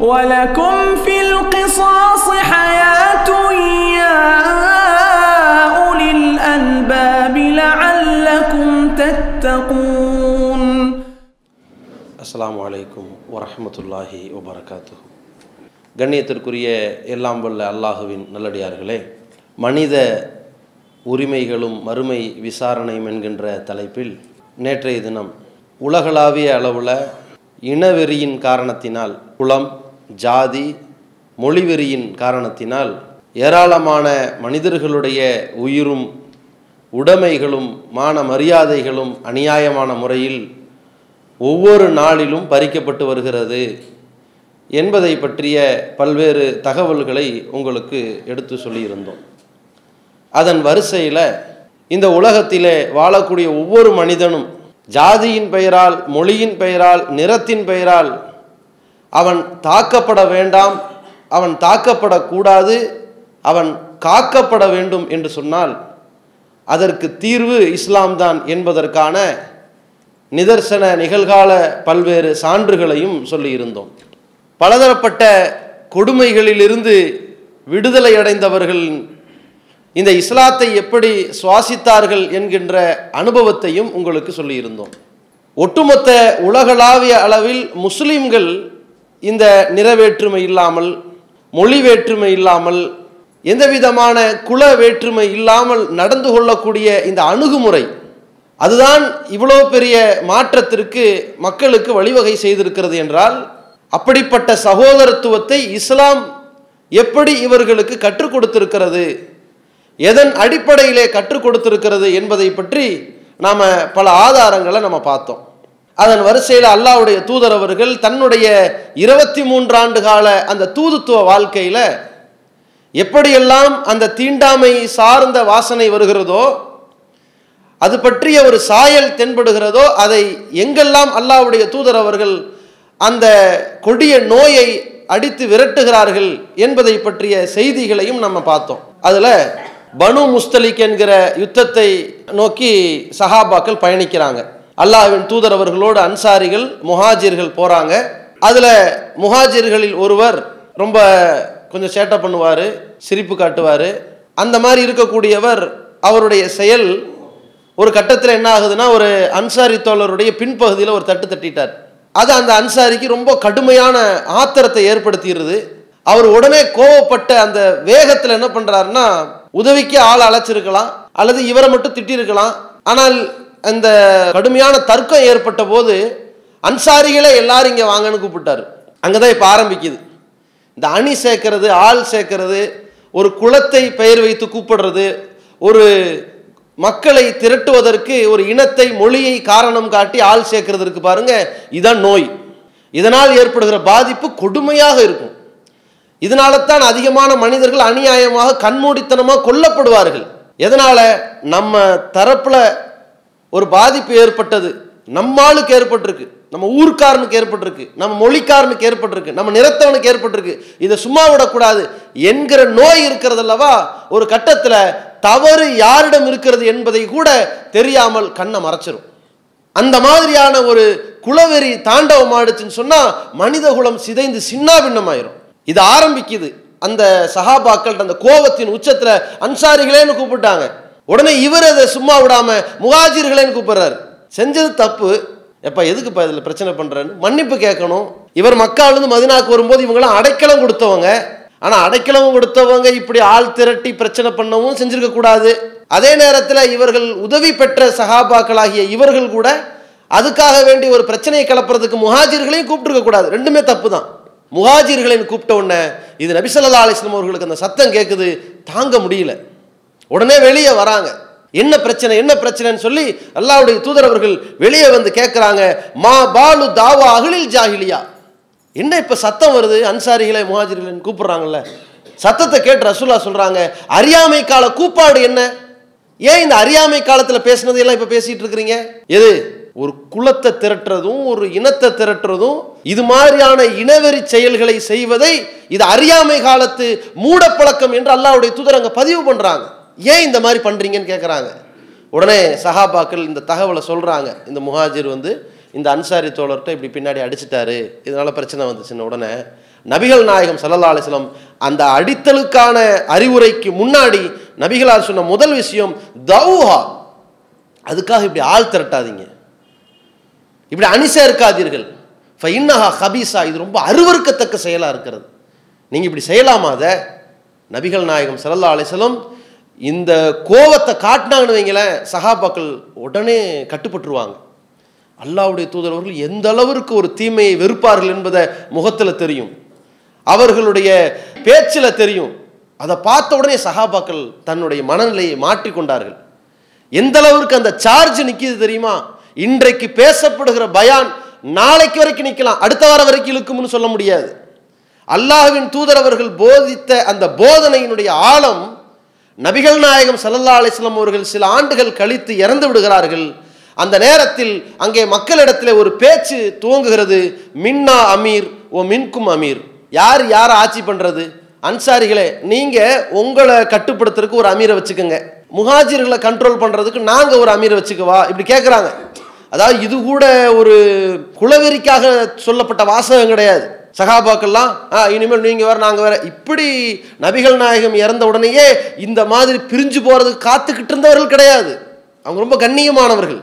ولكم في القصاص حياة يا أولي الألباب لعلكم تتقون. السلام عليكم ورحمة الله وبركاته. கண்ணியத்திற்குரிய எல்லாம் வல்ல அல்லாஹுவின் நல்லடியார்களே மனித உரிமைகளும் மறுமை விசாரணையும் என்கின்ற தலைப்பில் நேற்றைய தினம் உலகளாவிய அளவில் இனவெறியின் காரணத்தினால் குளம் ஜாதி மொழிவெறியின் காரணத்தினால் ஏராளமான மனிதர்களுடைய உயிரும் உடைமைகளும் மான மரியாதைகளும் அநியாயமான முறையில் ஒவ்வொரு நாளிலும் பறிக்கப்பட்டு வருகிறது என்பதை பற்றிய பல்வேறு தகவல்களை உங்களுக்கு எடுத்து சொல்லியிருந்தோம். அதன் வரிசையில் இந்த உலகத்திலே வாழக்கூடிய ஒவ்வொரு மனிதனும் ஜாதியின் பெயரால் மொழியின் பெயரால் நிறத்தின் பெயரால் அவன் தாக்கப்பட வேண்டாம் அவன் தாக்கப்படக்கூடாது அவன் காக்கப்பட வேண்டும் என்று சொன்னால் அதற்கு தீர்வு இஸ்லாம் தான் என்பதற்கான நிதர்சன நிகழ்கால பல்வேறு சான்றுகளையும் சொல்லியிருந்தோம். பலதரப்பட்ட கொடுமைகளிலிருந்து விடுதலை அடைந்தவர்கள் இந்த இஸ்லாத்தை எப்படி சுவாசித்தார்கள் என்கின்ற அனுபவத்தையும் உங்களுக்கு சொல்லியிருந்தோம். ஒட்டுமொத்த உலகளாவிய அளவில் முஸ்லிம்கள் இந்த நிற வேற்றுமை இல்லாமல் மொழி வேற்றுமை இல்லாமல் எந்த விதமான குல வேற்றுமை இல்லாமல் நடந்து கொள்ளக்கூடிய இந்த அணுகுமுறை அதுதான் இவ்வளோ பெரிய மாற்றத்திற்கு மக்களுக்கு வழிவகை செய்திருக்கிறது என்றால் அப்படிப்பட்ட சகோதரத்துவத்தை இஸ்லாம் எப்படி இவர்களுக்கு கற்றுக் கொடுத்திருக்கிறது எதன் அடிப்படையிலே கற்றுக் கொடுத்திருக்கிறது என்பதை பற்றி நாம் பல ஆதாரங்களை நம்ம பார்த்தோம். அதன் வரிசையில் அல்லாவுடைய தூதர் அவர்கள் தன்னுடைய இருபத்தி மூன்றாண்டு கால அந்த தூதுத்துவ வாழ்க்கையில் எப்படியெல்லாம் அந்த தீண்டாமை சார்ந்த வாசனை வருகிறதோ அது பற்றிய ஒரு சாயல் தென்படுகிறதோ அதை எங்கெல்லாம் அல்லாவுடைய தூதர் அவர்கள் அந்த கொடிய நோயை அடித்து விரட்டுகிறார்கள் என்பதை பற்றிய செய்திகளையும் நம்ம பார்த்தோம். அதில் பனு முஸ்தலிக் என்கிற யுத்தத்தை நோக்கி சஹாபாக்கள் பயணிக்கிறாங்க. அல்லாஹ்வின் தூதர் அவர்களோடு அன்சாரிகள் முஹாஜிர்கள் போகிறாங்க அதில் முஹாஜிர்களில் ஒருவர் ரொம்ப கொஞ்சம் சேட்டை பண்ணுவார் சிரிப்பு காட்டுவார். அந்த மாதிரி இருக்கக்கூடியவர் அவருடைய செயல் ஒரு கட்டத்தில் என்ன ஆகுதுன்னா ஒரு அன்சாரி தோழருடைய பின்பகுதியில் ஒரு தட்டு தட்டிட்டார். அது அந்த அன்சாரிக்கு ரொம்ப கடுமையான ஆத்திரத்தை ஏற்படுத்திடுது. அவர் உடனே கோவப்பட்ட அந்த வேகத்தில் என்ன பண்ணுறாருன்னா உதவிக்கு ஆள் அழைச்சிருக்கலாம் அல்லது இவரை மட்டும் திட்டிருக்கலாம். ஆனால் அந்த கடுமையான தர்க்கம் ஏற்பட்ட போது அன்சாரிகளை எல்லாரும் இங்கே வாங்கன்னு கூப்பிட்டாரு. அங்கே தான் இப்போ ஆரம்பிக்குது. இந்த அணி சேர்க்கறது ஆள் சேர்க்கறது ஒரு குலத்தை பெயர் வைத்து கூப்பிடுறது ஒரு மக்களை திரட்டுவதற்கு ஒரு இனத்தை மொழியை காரணம் காட்டி ஆள் சேர்க்கறதற்கு பாருங்க இதான் நோய். இதனால் ஏற்படுகிற பாதிப்பு கொடுமையாக இருக்கும். இதனால தான் அதிகமான மனிதர்கள் அநியாயமாக கண்மூடித்தனமாக கொல்லப்படுவார்கள். எதனால? நம்ம தரப்புல ஒரு பாதிப்பு ஏற்பட்டது. நம்மாளுக்கு ஏற்பட்டிருக்கு. நம்ம ஊர்க்காரனுக்கு ஏற்பட்டிருக்கு. நம்ம மொழிக்காரனுக்கு ஏற்பட்டிருக்கு. நம்ம நிறத்தவனுக்கு ஏற்பட்டிருக்கு. இதை சும்மா விடக்கூடாது என்கிற நோய் இருக்கிறது அல்லவா ஒரு கட்டத்தில் தவறு யாரிடம் இருக்கிறது என்பதை கூட தெரியாமல் கண்ணை மறைச்சிரும். அந்த மாதிரியான ஒரு குலவெறி தாண்டவம் ஆடுச்சுன்னு சொன்னால் மனித குலம் சிதைந்து சின்னாபின்னமாயிரும் இது ஆரம்பிக்குது. அந்த சஹாபாக்கள்கிட்ட அந்த கோபத்தின் உச்சத்தில் அன்சாரிகளேன்னு கூப்பிட்டாங்க. உடனே இவர் அதை சும்மா விடாம முகாஜிர்களேன்னு கூப்பிடுறாரு. செஞ்சது தப்பு. எப்ப எதுக்குப்பா இதில் பிரச்சனை பண்றேன்னு? மன்னிப்பு கேட்கணும். இவர் மக்காவிலிருந்து மதினாக்கு வரும்போது இவங்கெல்லாம் அடைக்கலம் கொடுத்தவங்க. ஆனால் அடைக்கலம் கொடுத்தவங்க இப்படி ஆள் திரட்டி பிரச்சனை பண்ணவும் செஞ்சிருக்க கூடாது. அதே நேரத்தில் இவர்கள் உதவி பெற்ற சகாபாக்களாகிய இவர்கள் கூட அதுக்காக வேண்டி ஒரு பிரச்சனையை கிளப்புறதுக்கு முஹாஜிர்களையும் கூப்பிட்டுருக்க கூடாது. ரெண்டுமே தப்பு தான் முஹாஜிர்களையும் கூப்பிட்ட உடனே இது நபிசல்லா அலிஸ்லம் அவர்களுக்கு அந்த சத்தம் கேட்குது தாங்க முடியல. உடனே வெளியே வராங்க. என்ன பிரச்சனை என்ன பிரச்சனைன்னு சொல்லி அல்லாவுடைய தூதரவர்கள் வெளியே வந்து கேட்குறாங்க. மா பாலு தாவா அகிலில் ஜாகிலியா என்ன இப்போ சத்தம் வருது? அன்சாரிகளை முஹாஜிர்களை கூப்பிடுறாங்கல்ல. சத்தத்தை கேட்டு ரசூல்லா சொல்கிறாங்க அறியாமை கால கூப்பாடு என்ன? ஏன் இந்த அறியாமை காலத்தில் பேசினதையெல்லாம் இப்போ பேசிட்டு இருக்கிறீங்க? எது? ஒரு குலத்தை திரட்டுறதும் ஒரு இனத்தை திரட்டுறதும் இது மாதிரியான இனவெறி செயல்களை செய்வதை இது அறியாமை காலத்து மூடப்பழக்கம் என்று அல்லாவுடைய தூதரங்க பதிவு பண்ணுறாங்க ஏன் இந்த மாதிரி பண்ணுறீங்கன்னு கேட்குறாங்க உடனே சஹாபாக்கள் இந்த தகவலை சொல்கிறாங்க இந்த முஹாஜிர் வந்து இந்த அன்சாரி தோழர்கிட்ட இப்படி பின்னாடி அடிச்சிட்டாரு. இதனால் பிரச்சனை வந்துச்சுன்னு உடனே நபிகள் நாயகம் சல்லல்லா அலைஹி அந்த அடித்தலுக்கான அறிவுரைக்கு முன்னாடி நபிகளார் சொன்ன முதல் விஷயம் தௌஹா. அதுக்காக இப்படி ஆள் திரட்டாதீங்க. இப்படி அனிசா இருக்காதீர்கள். ஃபைன்னஹா ஹபீஸா இது ரொம்ப அருவருக்கத்தக்க செயலாக இருக்கிறது. நீங்கள் இப்படி செய்யலாமா அதை? நபிகள் நாயகம் சல்லல்லா அலிஸ்லம் இந்த கோவத்தை காட்டினாங்கன்னு வைங்களேன் சகாபாக்கள் உடனே கட்டுப்பட்டுருவாங்க. அல்லாவுடைய தூதரவர்கள் எந்த அளவிற்கு ஒரு தீமையை வெறுப்பார்கள் என்பதை முகத்தில் தெரியும். அவர்களுடைய பேச்சில் தெரியும். அதை பார்த்த உடனே சகாபாக்கள் தன்னுடைய மனநிலையை மாற்றிக்கொண்டார்கள். எந்த அளவிற்கு அந்த சார்ஜ் நிற்கிது தெரியுமா? இன்றைக்கு பேசப்படுகிற பயான் நாளைக்கு வரைக்கும் நிற்கலாம் அடுத்த வாரம் வரைக்கும் இழுக்கும்னு சொல்ல முடியாது. அல்லாஹ்வின் தூதரவர்கள் போதித்த அந்த போதனையினுடைய ஆழம் நபிகள் நாயகம் சல்லல்லா அலிஸ்லாம் அவர்கள் சில ஆண்டுகள் கழித்து இறந்து விடுகிறார்கள். அந்த நேரத்தில் அங்கே மக்களிடத்தில் ஒரு பேச்சு துவங்குகிறது. மின்னா அமீர் ஓ மின்கும் அமீர். யார் யாரை ஆட்சி பண்ணுறது அன்சாரிகளே நீங்கள் உங்களை கட்டுப்படுத்துறதுக்கு ஒரு அமீரை வச்சுக்கோங்க. முஹாஜிர்களை கண்ட்ரோல் பண்ணுறதுக்கு நாங்கள் ஒரு அமீரை வச்சுக்கவா? இப்படி கேட்குறாங்க அதாவது இது கூட ஒரு குலவெறிக்காக சொல்லப்பட்ட வாசகம் கிடையாது. சகாபாக்கள்லாம் ஆ இனிமேல் நீங்கள் வேறு நாங்கள் வேறு. இப்படி நபிகள் நாயகம் இறந்த உடனேயே இந்த மாதிரி பிரிஞ்சு போகிறதுக்கு காத்துக்கிட்டு இருந்தவர்கள் கிடையாது. அவங்க ரொம்ப கண்ணியமானவர்கள்.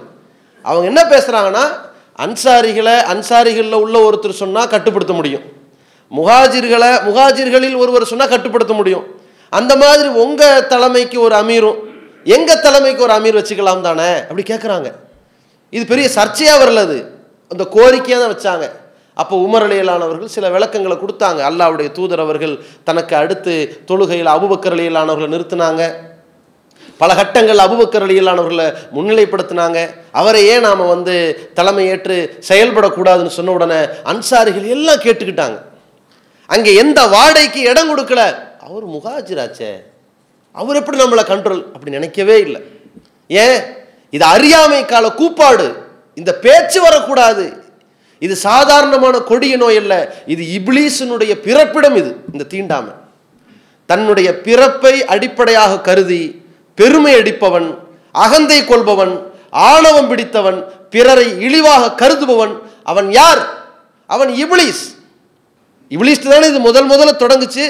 அவங்க என்ன பேசுகிறாங்கன்னா அன்சாரிகளை அன்சாரிகளில் உள்ள ஒருத்தர் சொன்னால் கட்டுப்படுத்த முடியும். முகாஜிர்களை முகாஜிர்களில் ஒருவர் சொன்னால் கட்டுப்படுத்த முடியும். அந்த மாதிரி உங்கள் தலைமைக்கு ஒரு அமீரும் எங்கள் தலைமைக்கு ஒரு அமீர் வச்சுக்கலாம் தானே? அப்படி கேட்குறாங்க இது பெரிய சர்ச்சையாக வரல அது. அந்த கோரிக்கையாக தான் வச்சாங்க. அப்போ உமரலியலானவர்கள் சில விளக்கங்களை கொடுத்தாங்க. அல்லாவுடைய தூதர் அவர்கள் தனக்கு அடுத்து தொழுகையில் அபுபக்கரலியலானவர்களை நிறுத்தினாங்க. பல கட்டங்கள் அபுபக்கரலியலானவர்களை முன்னிலைப்படுத்தினாங்க. அவரை ஏன் நாம் வந்து தலைமையேற்று செயல்படக்கூடாதுன்னு சொன்ன உடனே அன்சாரிகள் எல்லாம் கேட்டுக்கிட்டாங்க. அங்கே எந்த வாடைக்கு இடம் கொடுக்கல. அவர் முகாஜிராச்சே. அவர் எப்படி நம்மளை கண்ட்ரோல் அப்படி நினைக்கவே இல்லை. ஏன்? இது அறியாமை கால கூப்பாடு. இந்த பேச்சு வரக்கூடாது. இது சாதாரணமான கொடிய நோய் அல்ல. இது இப்லீஸினுடைய பிறப்பிடம் இது இந்த தீண்டாமை. தன்னுடைய பிறப்பை அடிப்படையாக கருதி பெருமை அடிப்பவன் அகந்தை கொள்பவன் ஆணவம் பிடித்தவன் பிறரை இழிவாக கருதுபவன் அவன் யார்? அவன் இபிலீஸ் இப்லீஸ் தானே இது முதல் முதல்ல தொடங்குச்சு.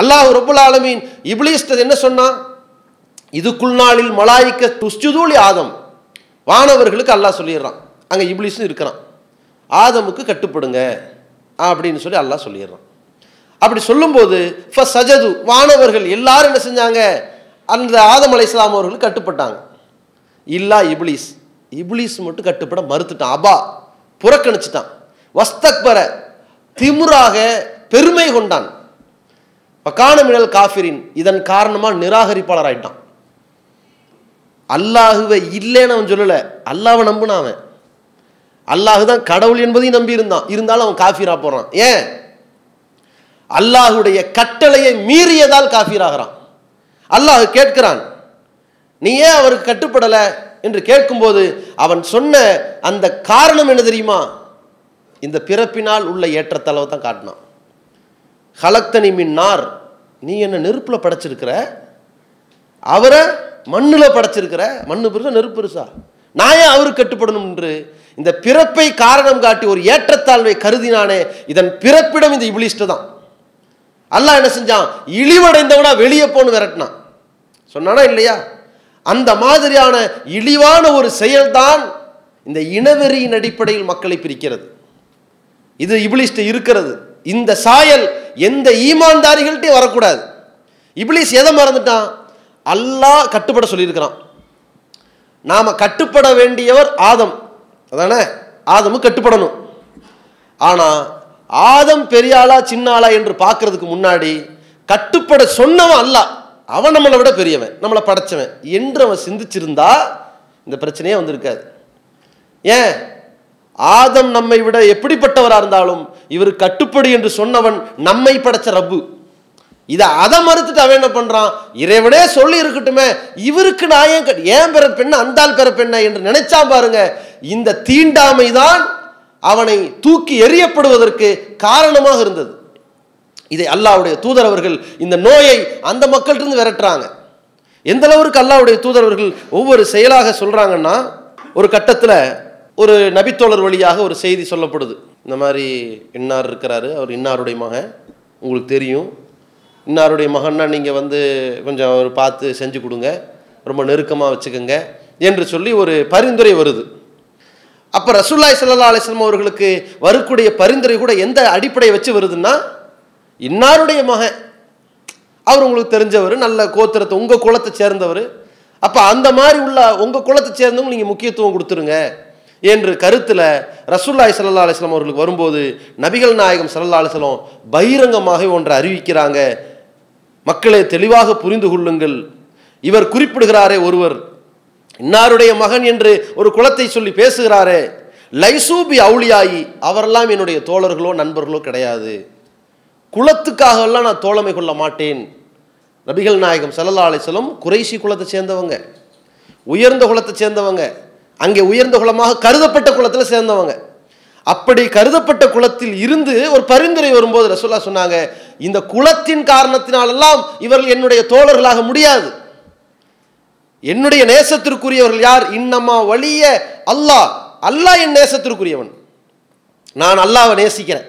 அல்லாஹ் ரபுல் ஆலமீன் இப்லீஸ் என்ன சொன்னான் இதுக்குள் நாளில் மலாய்க்க துஷ்டுதூளி ஆதம். வானவர்களுக்கு அல்லாஹ் சொல்லிடுறான். அங்கே இப்லீஸும் இருக்கிறான். ஆதமுக்கு கட்டுப்படுங்க. அப்படின்னு சொல்லி அல்லாஹ் சொல்லிடுறான். அப்படி சொல்லும்போது ஃபஸ்ட் சஜது வானவர்கள் எல்லாரும் என்ன செஞ்சாங்க? அந்த ஆதம் அலை இஸ்லாம் அவர்கள் கட்டுப்பட்டாங்க. இல்லா இப்லீஸ் இப்லீஸ் மட்டும் கட்டுப்பட மறுத்துட்டான். அபா புறக்கணிச்சிட்டான். வஸ்தக்பர திமுறாக பெருமை கொண்டான். பக்கானமிடல் காஃபிரின் இதன் காரணமாக நிராகரிப்பாளர் ஆயிட்டான் அல்லாஹுவை இல்லைன்னு அவன் சொல்லலை. அல்லாவை நம்பினான் அவன். அல்லாஹு தான் கடவுள் என்பதையும் நம்பி இருந்தான். இருந்தாலும் அவன் காஃபீரா போறான். ஏன்? அல்லாஹுடைய கட்டளையை மீறியதால் காஃபீராகிறான். அல்லாஹ் கேட்கிறான் நீ ஏன் அவருக்கு கட்டுப்படல? என்று கேட்கும்போது அவன் சொன்ன அந்த காரணம் என்ன தெரியுமா? இந்த பிறப்பினால் உள்ள ஏற்றத்தளவை தான் காட்டினான். ஹலக்தனி மின் நார் நீ என்ன நெருப்பில் படைச்சிருக்கிற? அவரை மண்ணில் படைச்சிருக்கிற? மண்ணு பெருசா நெருப்பு பெருசா? நான் ஏன் அவருக்கு கட்டுப்படணும்? என்று இந்த பிறப்பை காரணம் காட்டி ஒரு ஏற்றத்தாழ்வை கருதினானே இதன் பிறப்பிடம் இந்த இபிலிஸ்ட் தான். அல்லாஹ் என்ன செஞ்சான்? இழிவடைந்தவனா வெளியே போன்னு விரட்டினான். சொன்னானா இல்லையா? அந்த மாதிரியான இழிவான ஒரு செயல்தான் இந்த இனவெறியின் அடிப்படையில் மக்களை பிரிக்கிறது. இது இபிலிஸ்ட் இருக்கிறது. இந்த சாயல் எந்த ஈமான்தாரிகள்ட்டையும் வரக்கூடாது. இபிலிஸ் எதை மறந்துட்டான்? அல்லாஹ் கட்டுப்பட சொல்லியிருக்கிறான். நாம கட்டுப்பட வேண்டியவர் ஆதம். அதானே? ஆதமும் கட்டுப்படணும். ஆனால் ஆதம் பெரிய ஆளா சின்ன ஆளா என்று பார்க்கறதுக்கு முன்னாடி கட்டுப்பட சொன்னவன் அல்ல. அவன் நம்மளை விட பெரியவன் நம்மளை படைச்சவன் என்று அவன் சிந்திச்சிருந்தா இந்த பிரச்சனையே வந்திருக்காது. ஏன்? ஆதம் நம்மை விட எப்படிப்பட்டவராக இருந்தாலும் இவர் கட்டுப்படி என்று சொன்னவன் நம்மை படைச்ச ரப்பு. இதை அதை மறுத்துட்டு அவன் என்ன பண்றான்? இறைவனே சொல்லி இருக்கட்டுமே. இவருக்கு நான் ஏன் கட்- பெற பிறப்பெண்ண அந்தால் பிறப்பெண்ண என்று நினைச்சா பாருங்க. இந்த தீண்டாமை தான் அவனை தூக்கி எறியப்படுவதற்கு காரணமாக இருந்தது. இதை அல்லாவுடைய தூதர் அவர்கள் இந்த நோயை அந்த மக்கள்கிட்ட விரட்டுறாங்க. எந்த அளவுக்கு அல்லாவுடைய தூதர் அவர்கள் ஒவ்வொரு செயலாக சொல்றாங்கன்னா ஒரு கட்டத்தில் ஒரு நபித்தோழர் வழியாக ஒரு செய்தி சொல்லப்படுது. இந்த மாதிரி இன்னார் இருக்கிறாரு அவர் இன்னாருடைய மகன் உங்களுக்கு தெரியும். இன்னாருடைய மகன்னா நீங்கள் வந்து கொஞ்சம் அவர் பார்த்து செஞ்சு கொடுங்க. ரொம்ப நெருக்கமாக வச்சுக்கோங்க என்று சொல்லி ஒரு பரிந்துரை வருது. அப்போ ரசூல்லாய் சல்லா அலிஸ்லாம் அவர்களுக்கு வரக்கூடிய பரிந்துரை கூட எந்த அடிப்படையை வச்சு வருதுன்னா இன்னாருடைய மகன். அவர் உங்களுக்கு தெரிஞ்சவர் நல்ல கோத்திரத்தை உங்கள் குலத்தை சேர்ந்தவர். அப்போ அந்த மாதிரி உள்ள உங்கள் குலத்தை சேர்ந்தவங்க நீங்கள் முக்கியத்துவம் கொடுத்துருங்க என்று கருத்தில் ரசூல்லாய் சல்லா அலிஸ்லாம் அவர்களுக்கு வரும்போது நபிகள் நாயகம் சல்லா அலிஸ்லாம் பகிரங்கமாக ஒன்றை அறிவிக்கிறாங்க. மக்களே தெளிவாக புரிந்து கொள்ளுங்கள். இவர் குறிப்பிடுகிறாரே ஒருவர் இன்னாருடைய மகன் என்று ஒரு குலத்தை சொல்லி பேசுகிறாரே லைசூபி அவுளியாயி அவரெல்லாம் என்னுடைய தோழர்களோ நண்பர்களோ கிடையாது. குலத்துக்காகவெல்லாம் நான் தோழமை கொள்ள மாட்டேன். நபிகள் நாயகம் சல்லல்லா அலிஸ்லம் குறைசி குலத்தை சேர்ந்தவங்க உயர்ந்த குலத்தை சேர்ந்தவங்க அங்கே உயர்ந்த குலமாக கருதப்பட்ட குலத்தில் சேர்ந்தவங்க. அப்படி கருதப்பட்ட குலத்தில் இருந்து ஒரு பரிந்துரை வரும்போது ரசோல்லா சொன்னாங்க இந்த குலத்தின் காரணத்தினாலெல்லாம் இவர்கள் என்னுடைய தோழர்களாக முடியாது. என்னுடைய நேசத்திற்குரியவர்கள் யார்? இன்னம்மா வழிய அல்லாஹ். அல்லாஹ் என் நேசத்திற்குரியவன். நான் அல்லாவை நேசிக்கிறேன்.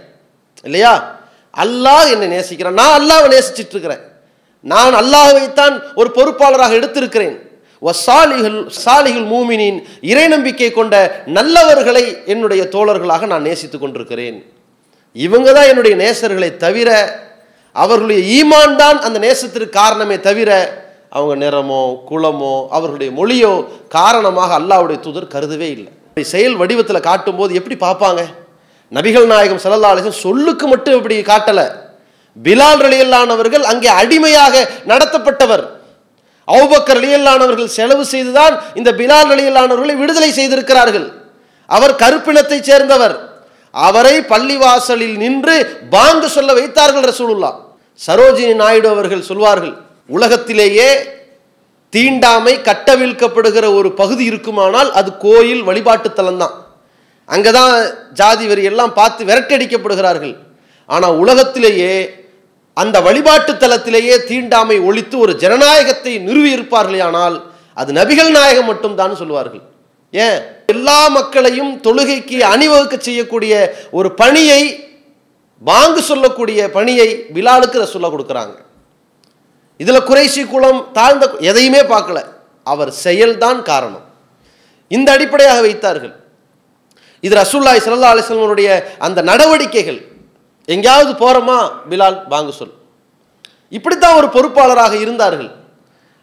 இல்லையா? அல்லாஹ் என்னை நேசிக்கிறேன். நான் அல்லாவை நேசிச்சிட்டு இருக்கிறேன் நான் அல்லாஹைத்தான் ஒரு பொறுப்பாளராக எடுத்திருக்கிறேன். சாலிகள் சாலிகள் மூமினின் இறை நம்பிக்கை கொண்ட நல்லவர்களை என்னுடைய தோழர்களாக நான் நேசித்துக் கொண்டிருக்கிறேன். இவங்க தான் என்னுடைய நேசர்களை தவிர அவர்களுடைய ஈமான் தான் அந்த நேசத்திற்கு காரணமே தவிர அவங்க நிறமோ குளமோ அவர்களுடைய மொழியோ காரணமாக அல்லாவுடைய தூதர் கருதவே இல்லை. செயல் வடிவத்தில் காட்டும்போது எப்படி பார்ப்பாங்க? நபிகள் நாயகம் சல்லா அலிசன் சொல்லுக்கு மட்டும் இப்படி காட்டலை. பிலால் ரலியல்லானவர்கள் அங்கே அடிமையாக நடத்தப்பட்டவர். அவுபக்கர் ரலியல்லானவர்கள் செலவு செய்துதான் இந்த பிலால் ரலியல்லானவர்களை விடுதலை செய்திருக்கிறார்கள். அவர் கருப்பினத்தை சேர்ந்தவர். அவரை பள்ளிவாசலில் நின்று பாங்கு சொல்ல வைத்தார்கள் ரசூலுல்லா. சரோஜினி நாயுடு அவர்கள் சொல்வார்கள் உலகத்திலேயே தீண்டாமை கட்டவிழ்க்கப்படுகிற ஒரு பகுதி இருக்குமானால் அது கோயில் வழிபாட்டு தலம் தான் அங்கே தான் ஜாதி வரி எல்லாம் பார்த்து விரட்டடிக்கப்படுகிறார்கள் ஆனால் உலகத்திலேயே அந்த வழிபாட்டு தலத்திலேயே தீண்டாமை ஒழித்து ஒரு ஜனநாயகத்தை நிறுவி இருப்பார்களே ஆனால் அது நபிகள் நாயகம் மட்டும்தான் சொல்லுவார்கள். ஏன்? எல்லா மக்களையும் தொழுகைக்கு அணிவகுக்க செய்யக்கூடிய ஒரு பணியை வாங்கு சொல்லக்கூடிய பணியை பிலாலுக்கு ரசுல்லா கொடுக்குறாங்க. இதில் குறைசி குலம் தாழ்ந்த எதையுமே பார்க்கல. அவர் செயல்தான் காரணம். இந்த அடிப்படையாக வைத்தார்கள். இது ரசூல்லாய் சல்லா அலிஸ்லமனுடைய அந்த நடவடிக்கைகள். எங்கேயாவது போகிறோமா பிலால்? வாங்க சொல். இப்படித்தான் ஒரு பொறுப்பாளராக இருந்தார்கள்.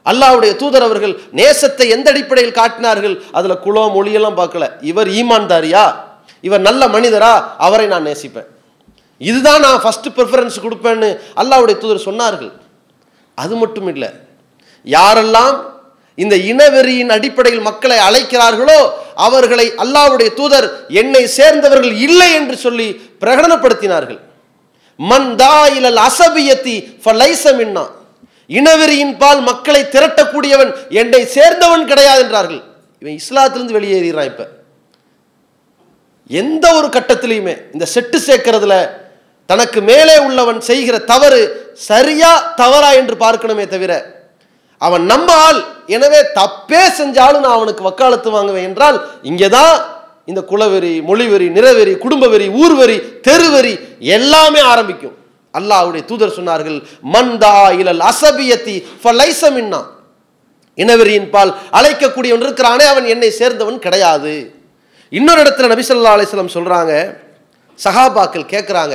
அல்லாவுடைய தூதர் அவர்கள் நேசத்தை எந்த அடிப்படையில் காட்டினார்கள்? அதில் குலம் மொழியெல்லாம் பார்க்கல. இவர் ஈமான்தாரியா? இவர் நல்ல மனிதரா? அவரை நான் நேசிப்பேன். இதுதான் நான் ஃபஸ்ட்டு ப்ரிஃபரன்ஸ் கொடுப்பேன்னு அல்லாவுடைய தூதர் சொன்னார்கள். அது மட்டும் இல்லை யாரெல்லாம் இந்த இனவெறியின் அடிப்படையில் மக்களை அழைக்கிறார்களோ அவர்களை அல்லாவுடைய தூதர் என்னை சேர்ந்தவர்கள் இல்லை என்று சொல்லி பிரகடனப்படுத்தினார்கள். மந்தா இலல் அசபியத்தி ஃபலைசமின்னா இனவெறியின் பால் மக்களை திரட்டக்கூடியவன் என்னை சேர்ந்தவன் கிடையாது என்றார்கள். இவன் இஸ்லாத்திலிருந்து வெளியேறான் இப்ப. எந்த ஒரு கட்டத்திலையுமே இந்த செட்டு சேர்க்கறதுல தனக்கு மேலே உள்ளவன் செய்கிற தவறு சரியா தவறா என்று பார்க்கணுமே தவிர அவன் நம்ம ஆள் எனவே தப்பே செஞ்சாலும் நான் அவனுக்கு வக்காலத்து வாங்குவேன் என்றால் இங்கே தான் இந்த குலவெறி மொழிவெறி நிறவெறி குடும்பவெறி ஊர்வெறி தெருவெறி எல்லாமே ஆரம்பிக்கும். அல்லாஹ்வுடைய தூதர் சொன்னார்கள் மந்தா இலல் அசபியத்தி ஃபலைசமின்னா இனவெறியின் பால் அழைக்கக்கூடியவன் இருக்கிறானே அவன் என்னை சேர்ந்தவன் கிடையாது. இன்னொரு இடத்துல நபிசல்லா அலிஸ்லாம் சொல்கிறாங்க சொல்றாங்க சஹாபாக்கள் கேட்குறாங்க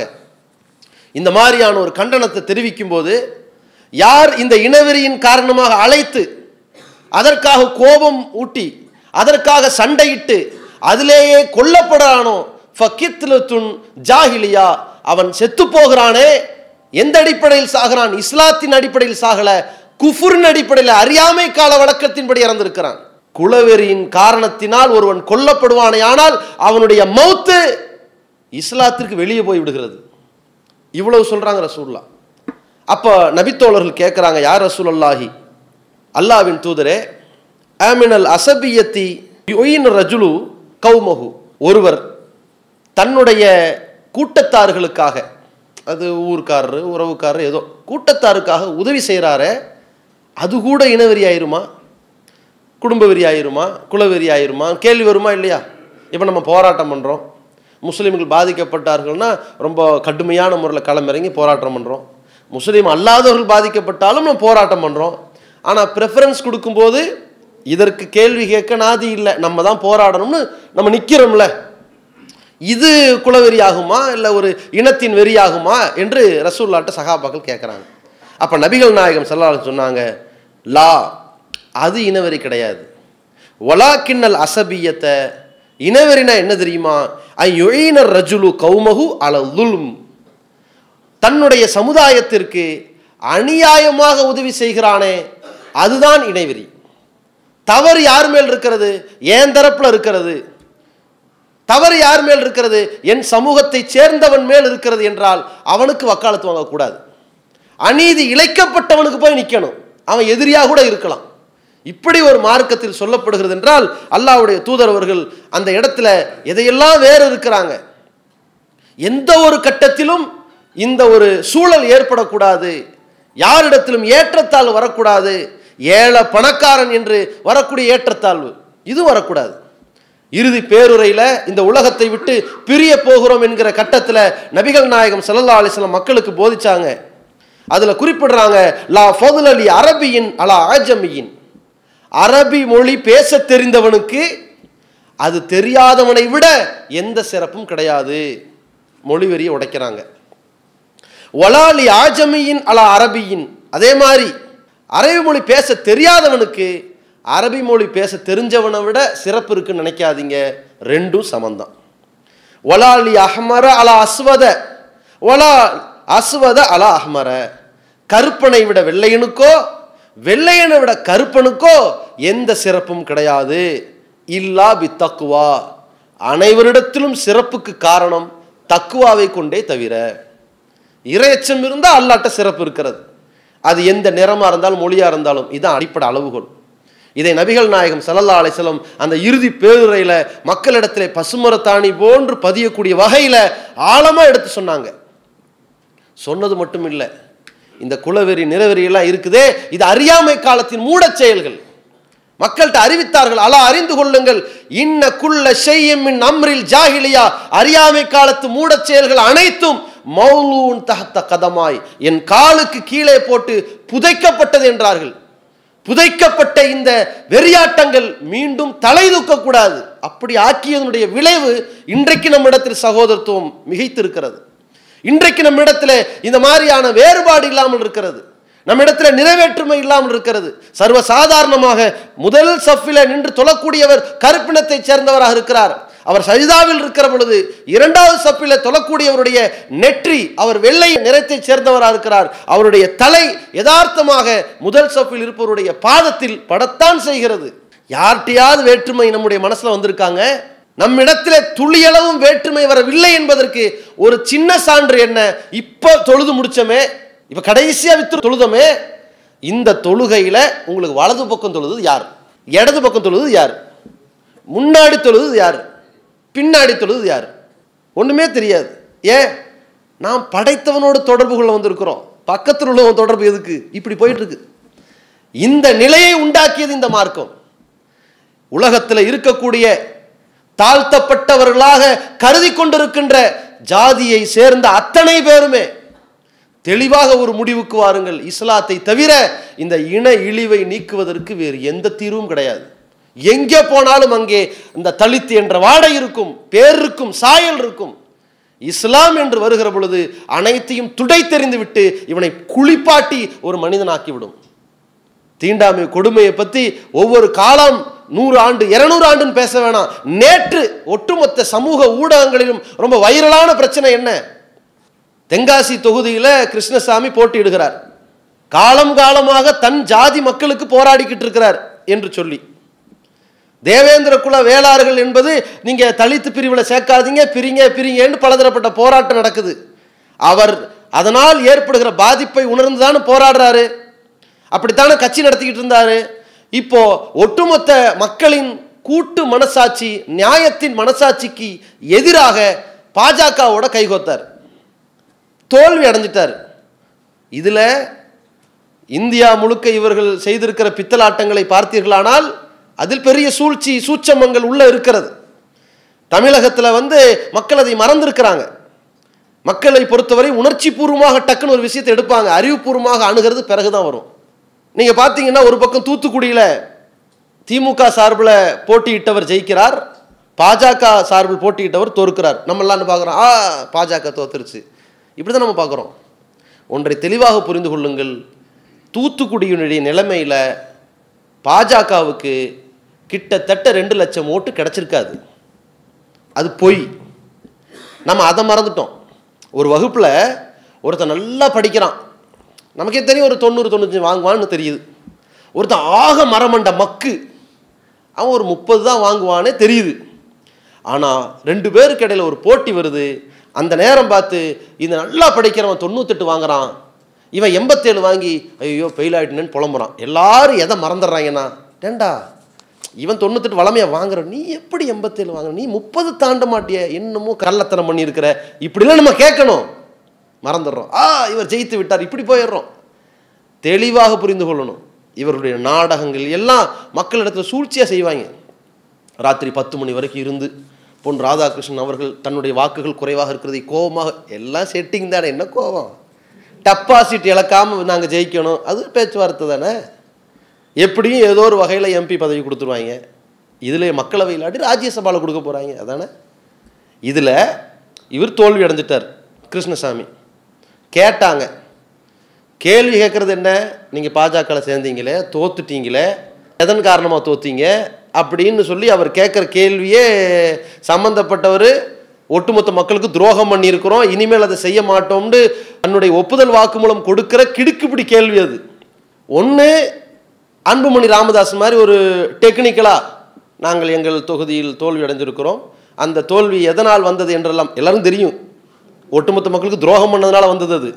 இந்த மாதிரியான ஒரு கண்டனத்தை தெரிவிக்கும் போது யார் இந்த இனவெறியின் காரணமாக அழைத்து அதற்காக கோபம் ஊட்டி அதற்காக சண்டையிட்டு அதிலேயே கொல்லப்படானோ? ஃபக்கித்லத்துன் ஜாஹிலியா. அவன் செத்து போகிறானே எந்த அடிப்படையில் சாகிறான்? இஸ்லாத்தின் அடிப்படையில் சாகல. குஃபுரின் அடிப்படையில் அறியாமை கால வழக்கத்தின்படி இறந்திருக்கிறான். குலவெறியின் காரணத்தினால் ஒருவன் கொல்லப்படுவானே ஆனால் அவனுடைய மௌத்து இஸ்லாத்திற்கு வெளியே போய் விடுகிறது. இவ்வளவு சொல்றாங்க ரசூல்லா அப்போ நபித்தோழர்கள் கேட்குறாங்க யார் ரசூல் அல்லாஹி அல்லாவின் தூதரே ஆமினல் அசபியத்தி ரஜுலு கௌமகு ஒருவர் தன்னுடைய கூட்டத்தார்களுக்காக அது ஊர்க்காரரு உறவுக்காரர் ஏதோ கூட்டத்தாருக்காக உதவி செய்கிறாரே அது கூட இனவெறி ஆயிருமா குடும்ப வெறி ஆயிருமா குலவெறி ஆயிருமா கேள்வி வருமா இல்லையா? இப்போ நம்ம போராட்டம் பண்ணுறோம் முஸ்லீம்கள் பாதிக்கப்பட்டார்கள்னா ரொம்ப கடுமையான முறையில் களமிறங்கி போராட்டம் பண்ணுறோம் முஸ்லீம் அல்லாதவர்கள் பாதிக்கப்பட்டாலும் நம்ம போராட்டம் பண்ணுறோம் ஆனால் ப்ரெஃபரன்ஸ் கொடுக்கும்போது இதற்கு கேள்வி கேட்க நாதி இல்லை. நம்ம தான் போராடணும்னு நம்ம நிற்கிறோம்ல இது குலவெறி ஆகுமா இல்லை ஒரு இனத்தின் வெறி ஆகுமா என்று ரசூல்லாட்ட சகாபாக்கள் கேட்குறாங்க. அப்போ நபிகள் நாயகம் செல்லாலும் சொன்னாங்க லா அது இனவெறி கிடையாது. ஒலா கிண்ணல் அசபியத்தை இனவெறினா என்ன தெரியுமா? ஐயொழினர் ரஜுலு கௌமகு அல துல்ம். தன்னுடைய சமுதாயத்திற்கு அநியாயமாக உதவி செய்கிறானே அதுதான் இணைவெறி தவறு யார் மேல் இருக்கிறது? ஏன் தரப்பில் இருக்கிறது? தவறு யார் மேல் இருக்கிறது? என் சமூகத்தை சேர்ந்தவன் மேல் இருக்கிறது என்றால் அவனுக்கு வக்காலத்து வாங்கக்கூடாது. அநீதி இழைக்கப்பட்டவனுக்கு போய் நிற்கணும் அவன் எதிரியாக கூட இருக்கலாம். இப்படி ஒரு மார்க்கத்தில் சொல்லப்படுகிறது என்றால் அல்லாவுடைய தூதர் அவர்கள் அந்த இடத்துல எதையெல்லாம் வேறு இருக்கிறாங்க? எந்த ஒரு கட்டத்திலும் இந்த ஒரு சூழல் ஏற்படக்கூடாது. யாரிடத்திலும் ஏற்றத்தால் வரக்கூடாது. ஏழை பணக்காரன் என்று வரக்கூடிய ஏற்றத்தாழ்வு. இது வரக்கூடாது. இறுதி பேருரையில் இந்த உலகத்தை விட்டு பிரிய போகிறோம் என்கிற கட்டத்தில் நபிகள் நாயகம் ஸல்லல்லாஹு அலிஸ்லாம் மக்களுக்கு போதிச்சாங்க. அதில் குறிப்பிடுறாங்க லா ஃபதுல் அலி அரபியின் அலா ஆஜமியின் அரபி மொழி பேச தெரிந்தவனுக்கு அது தெரியாதவனை விட எந்த சிறப்பும் கிடையாது. மொழி வெறிய உடைக்கிறாங்க. ஒலாலி ஆஜமியின் அலா அரபியின். அதே மாதிரி அரபி மொழி பேச தெரியாதவனுக்கு அரபி மொழி பேச தெரிஞ்சவனை விட சிறப்பு இருக்குன்னு நினைக்காதீங்க. ரெண்டும் சமந்தான் ஒலாலி அஹ்மர அலா அஸ்வத. ஒலா அஸ்வத அலா அஹ்மர. கருப்பனை விட வெள்ளையனுக்கோ வெள்ளையனை விட கருப்பனுக்கோ எந்த சிறப்பும் கிடையாது. இல்லா பி தக்குவா அனைவரிடத்திலும் சிறப்புக்கு காரணம் தக்குவாவை கொண்டே தவிர இறையச்சம் இருந்தால் அல்லாட்ட சிறப்பு இருக்கிறது. அது எந்த நிறமாக இருந்தாலும் மொழியாக இருந்தாலும் இதுதான் அடிப்படை அளவுகோல். இதை நபிகள் நாயகம் ஸல்லல்லாஹு அலிசலம் அந்த இறுதி பேருரையில் மக்களிடத்திலே பசுமரத்தாணி போன்று பதியக்கூடிய வகையில் ஆழமாக எடுத்து சொன்னாங்க. சொன்னது மட்டும் இல்லை இந்த குலவெறி நிறவெறியெல்லாம் இருக்குதே இது அறியாமை காலத்தின் மூடச் செயல்கள். மக்கள்கிட்ட அறிவித்தார்கள். அலா அறிந்து கொள்ளுங்கள். இன்ன குள்ள செய்யும் அம்ரில் ஜாகிலியா அறியாமை காலத்து மூடச் செயல்கள் அனைத்தும் மௌலூன் தகத்த கதமாய். என் காலுக்கு கீழே போட்டு புதைக்கப்பட்டது என்றார்கள். புதைக்கப்பட்ட இந்த வெறியாட்டங்கள் மீண்டும் தலை தூக்கக்கூடாது. அப்படி ஆக்கியதனுடைய விளைவு இன்றைக்கு நம்மிடத்தில் சகோதரத்துவம் மிகைத்திருக்கிறது. இன்றைக்கு நம்மிடத்தில் இந்த மாதிரியான வேறுபாடு இல்லாமல் இருக்கிறது. நம்மிடத்துல நிறைவேற்றுமை இல்லாமல் இருக்கிறது. சர்வ சாதாரணமாக முதல் சஃபில நின்று தொழக்கூடியவர் கருப்பினத்தைச் சேர்ந்தவராக இருக்கிறார். அவர் சஜிதாவில் இருக்கிற பொழுது இரண்டாவது சப்பில தொழக்கூடியவருடைய நெற்றி அவர் வெள்ளை நிறத்தைச் சேர்ந்தவராக இருக்கிறார். அவருடைய தலை யதார்த்தமாக முதல் சப்பில் இருப்பவருடைய பாதத்தில் படத்தான் செய்கிறது. யார்கிட்டையாவது வேற்றுமை நம்முடைய மனசுல வந்திருக்காங்க? நம்மிடத்திலே துளியளவும் வேற்றுமை வரவில்லை என்பதற்கு ஒரு சின்ன சான்று என்ன? இப்போ தொழுது முடிச்சோமே? இப்போ கடைசியா வித்து தொழுதமே இந்த தொழுகையில உங்களுக்கு வலது பக்கம் தொழுது யார்? இடது பக்கம் தொழுது யார்? முன்னாடி தொழுது யார்? பின்னாடி தொழுது யார்? ஒண்ணுமே தெரியாது. ஏன்? நாம் படைத்தவனோட தொடர்பு வந்திருக்கிறோம். பக்கத்தில் உள்ளவன் தொடர்பு எதுக்கு? இப்படி போயிட்டு இருக்கு இந்த நிலையை உண்டாக்கியது இந்த மார்க்கம். உலகத்தில் இருக்கக்கூடிய தாழ்த்தப்பட்டவர்களாக கருதி கொண்டிருக்கின்ற ஜாதியை சேர்ந்த அத்தனை பேருமே தெளிவாக ஒரு முடிவுக்கு வாருங்கள். இஸ்லாத்தை தவிர இந்த இன இழிவை நீக்குவதற்கு வேறு எந்த தீர்வும் கிடையாது. எங்கே போனாலும் அங்கே இந்த தலித்து என்ற வாடை இருக்கும் பேர் இருக்கும் சாயல் இருக்கும். இஸ்லாம் என்று வருகிற பொழுது அனைத்தையும் துடை தெரிந்து விட்டு இவனை குளிப்பாட்டி ஒரு மனிதனாக்கிவிடும். தீண்டாமை கொடுமையை பற்றி ஒவ்வொரு காலம் நூறு ஆண்டு இருநூறு ஆண்டுன்னு பேச வேணாம். நேற்று ஒட்டுமொத்த சமூக ஊடகங்களிலும் ரொம்ப வைரலான பிரச்சனை என்ன? தென்காசி தொகுதியில் கிருஷ்ணசாமி போட்டியிடுகிறார். காலம் காலமாக தன் ஜாதி மக்களுக்கு போராடிக்கிட்டு இருக்கிறார் என்று சொல்லி. தேவேந்திர குல வேளார்கள் என்பது நீங்கள் தலித்து பிரிவில் சேர்க்காதீங்க பிரிங்க பிரிங்கன்னு பலதரப்பட்ட போராட்டம் நடக்குது. அவர் அதனால் ஏற்படுகிற பாதிப்பை உணர்ந்துதானே போராடுறாரு. அப்படித்தானே கட்சி நடத்திக்கிட்டு இருந்தாரு. இப்போ ஒட்டுமொத்த மக்களின் கூட்டு மனசாட்சி நியாயத்தின் மனசாட்சிக்கு எதிராக பாஜகவோட கைகோத்தார். தோல்வி அடைஞ்சிட்டார். இதில் இந்தியா முழுக்க இவர்கள் செய்திருக்கிற பித்தலாட்டங்களை பார்த்தீர்களானால் அதில் பெரிய சூழ்ச்சி சூட்சமங்கள் உள்ள இருக்கிறது. தமிழகத்தில் வந்து மக்கள் அதை மறந்துருக்கிறாங்க. மக்களை பொறுத்தவரை உணர்ச்சி பூர்வமாக டக்குன்னு ஒரு விஷயத்தை எடுப்பாங்க. அறிவுபூர்வமாக அணுகிறது பிறகுதான் வரும். நீங்கள் பார்த்தீங்கன்னா ஒரு பக்கம் தூத்துக்குடியில் திமுக சார்பில் போட்டியிட்டவர் ஜெயிக்கிறார். பாஜக சார்பில் போட்டியிட்டவர் தோற்கிறார். நம்ம எல்லாம் பார்க்குறோம் ஆ பாஜக தோத்துருச்சு. இப்படி தான் நம்ம பார்க்குறோம். ஒன்றை தெளிவாக புரிந்து கொள்ளுங்கள். தூத்துக்குடியினுடைய நிலைமையில் பாஜகவுக்கு கிட்டத்தட்ட ரெண்டு லட்சம் ஓட்டு கிடச்சிருக்காது. அது பொய். நம்ம அதை மறந்துட்டோம். ஒரு வகுப்பில் ஒருத்தன் நல்லா படிக்கிறான். நமக்கே தெரியும் ஒரு தொண்ணூறு தொண்ணூற்றி வாங்குவான்னு தெரியுது. ஒருத்தன் ஆக மரமண்ட மக்கு. அவன் ஒரு முப்பது தான் வாங்குவானே தெரியுது. ஆனால் ரெண்டு பேருக்கு இடையில் ஒரு போட்டி வருது. அந்த நேரம் பார்த்து இந்த நல்லா படிக்கிறவன் தொண்ணூத்தெட்டு வாங்குறான். இவன் எண்பத்தேழு வாங்கி ஐயோ ஃபெயில் ஆகிட்டேன்னு புலம்புறான். எல்லாரும் எதை மறந்துடுறாங்கன்னா டேண்டா இவன் தொண்ணூத்தெட்டு வளமையாக வாங்குற நீ எப்படி எண்பத்தேழு வாங்குற? நீ முப்பது தாண்ட மாட்டிய இன்னமும் கள்ளத்தனம் பண்ணியிருக்கிற. இப்படிலாம் நம்ம கேட்கணும். மறந்துடுறோம். ஆ இவர் ஜெயித்து விட்டார் இப்படி போயிடுறோம். தெளிவாக புரிந்து கொள்ளணும். இவருடைய நாடகங்கள் எல்லாம் மக்களிடத்தில் சூழ்ச்சியாக செய்வாங்க. ராத்திரி பத்து மணி வரைக்கும் இருந்து பொன் ராதாகிருஷ்ணன் அவர்கள் தன்னுடைய வாக்குகள் குறைவாக இருக்கிறது கோபமாக எல்லாம் செட்டிங் தானே என்ன கோபம்? டெபாசிட் இழக்காமல் நாங்கள் ஜெயிக்கணும் அது பேச்சுவார்த்தை தானே? எப்படியும் ஏதோ ஒரு வகையில் எம்பி பதவி கொடுத்துருவாங்க. இதில் மக்களவை இல்லாட்டி ராஜ்யசபாவில் கொடுக்க போகிறாங்க அதானே? இதில் இவர் தோல்வி அடைஞ்சிட்டார் கிருஷ்ணசாமி. கேட்டாங்க. கேள்வி கேட்குறது என்ன? நீங்கள் பாஜகவில் சேர்ந்தீங்களே தோத்துட்டீங்களே எதன் காரணமாக தோத்தீங்க? அப்படின்னு சொல்லி அவர் கேட்குற கேள்வியே சம்மந்தப்பட்டவர் ஒட்டுமொத்த மக்களுக்கு துரோகம் பண்ணியிருக்கிறோம் இனிமேல் அதை செய்ய மாட்டோம்னு தன்னுடைய ஒப்புதல் வாக்குமூலம் கொடுக்குற கிடுக்குப்பிடி கேள்வி அது. ஒன்று அன்புமணி ராமதாஸ் மாதிரி ஒரு டெக்னிக்கலாக நாங்கள் எங்கள் தொகுதியில் தோல்வி அடைஞ்சிருக்கிறோம் அந்த தோல்வி எதனால் வந்தது என்றெல்லாம் எல்லாரும் தெரியும். ஒட்டுமொத்த மக்களுக்கு துரோகம் பண்ணதுனால வந்தது அது.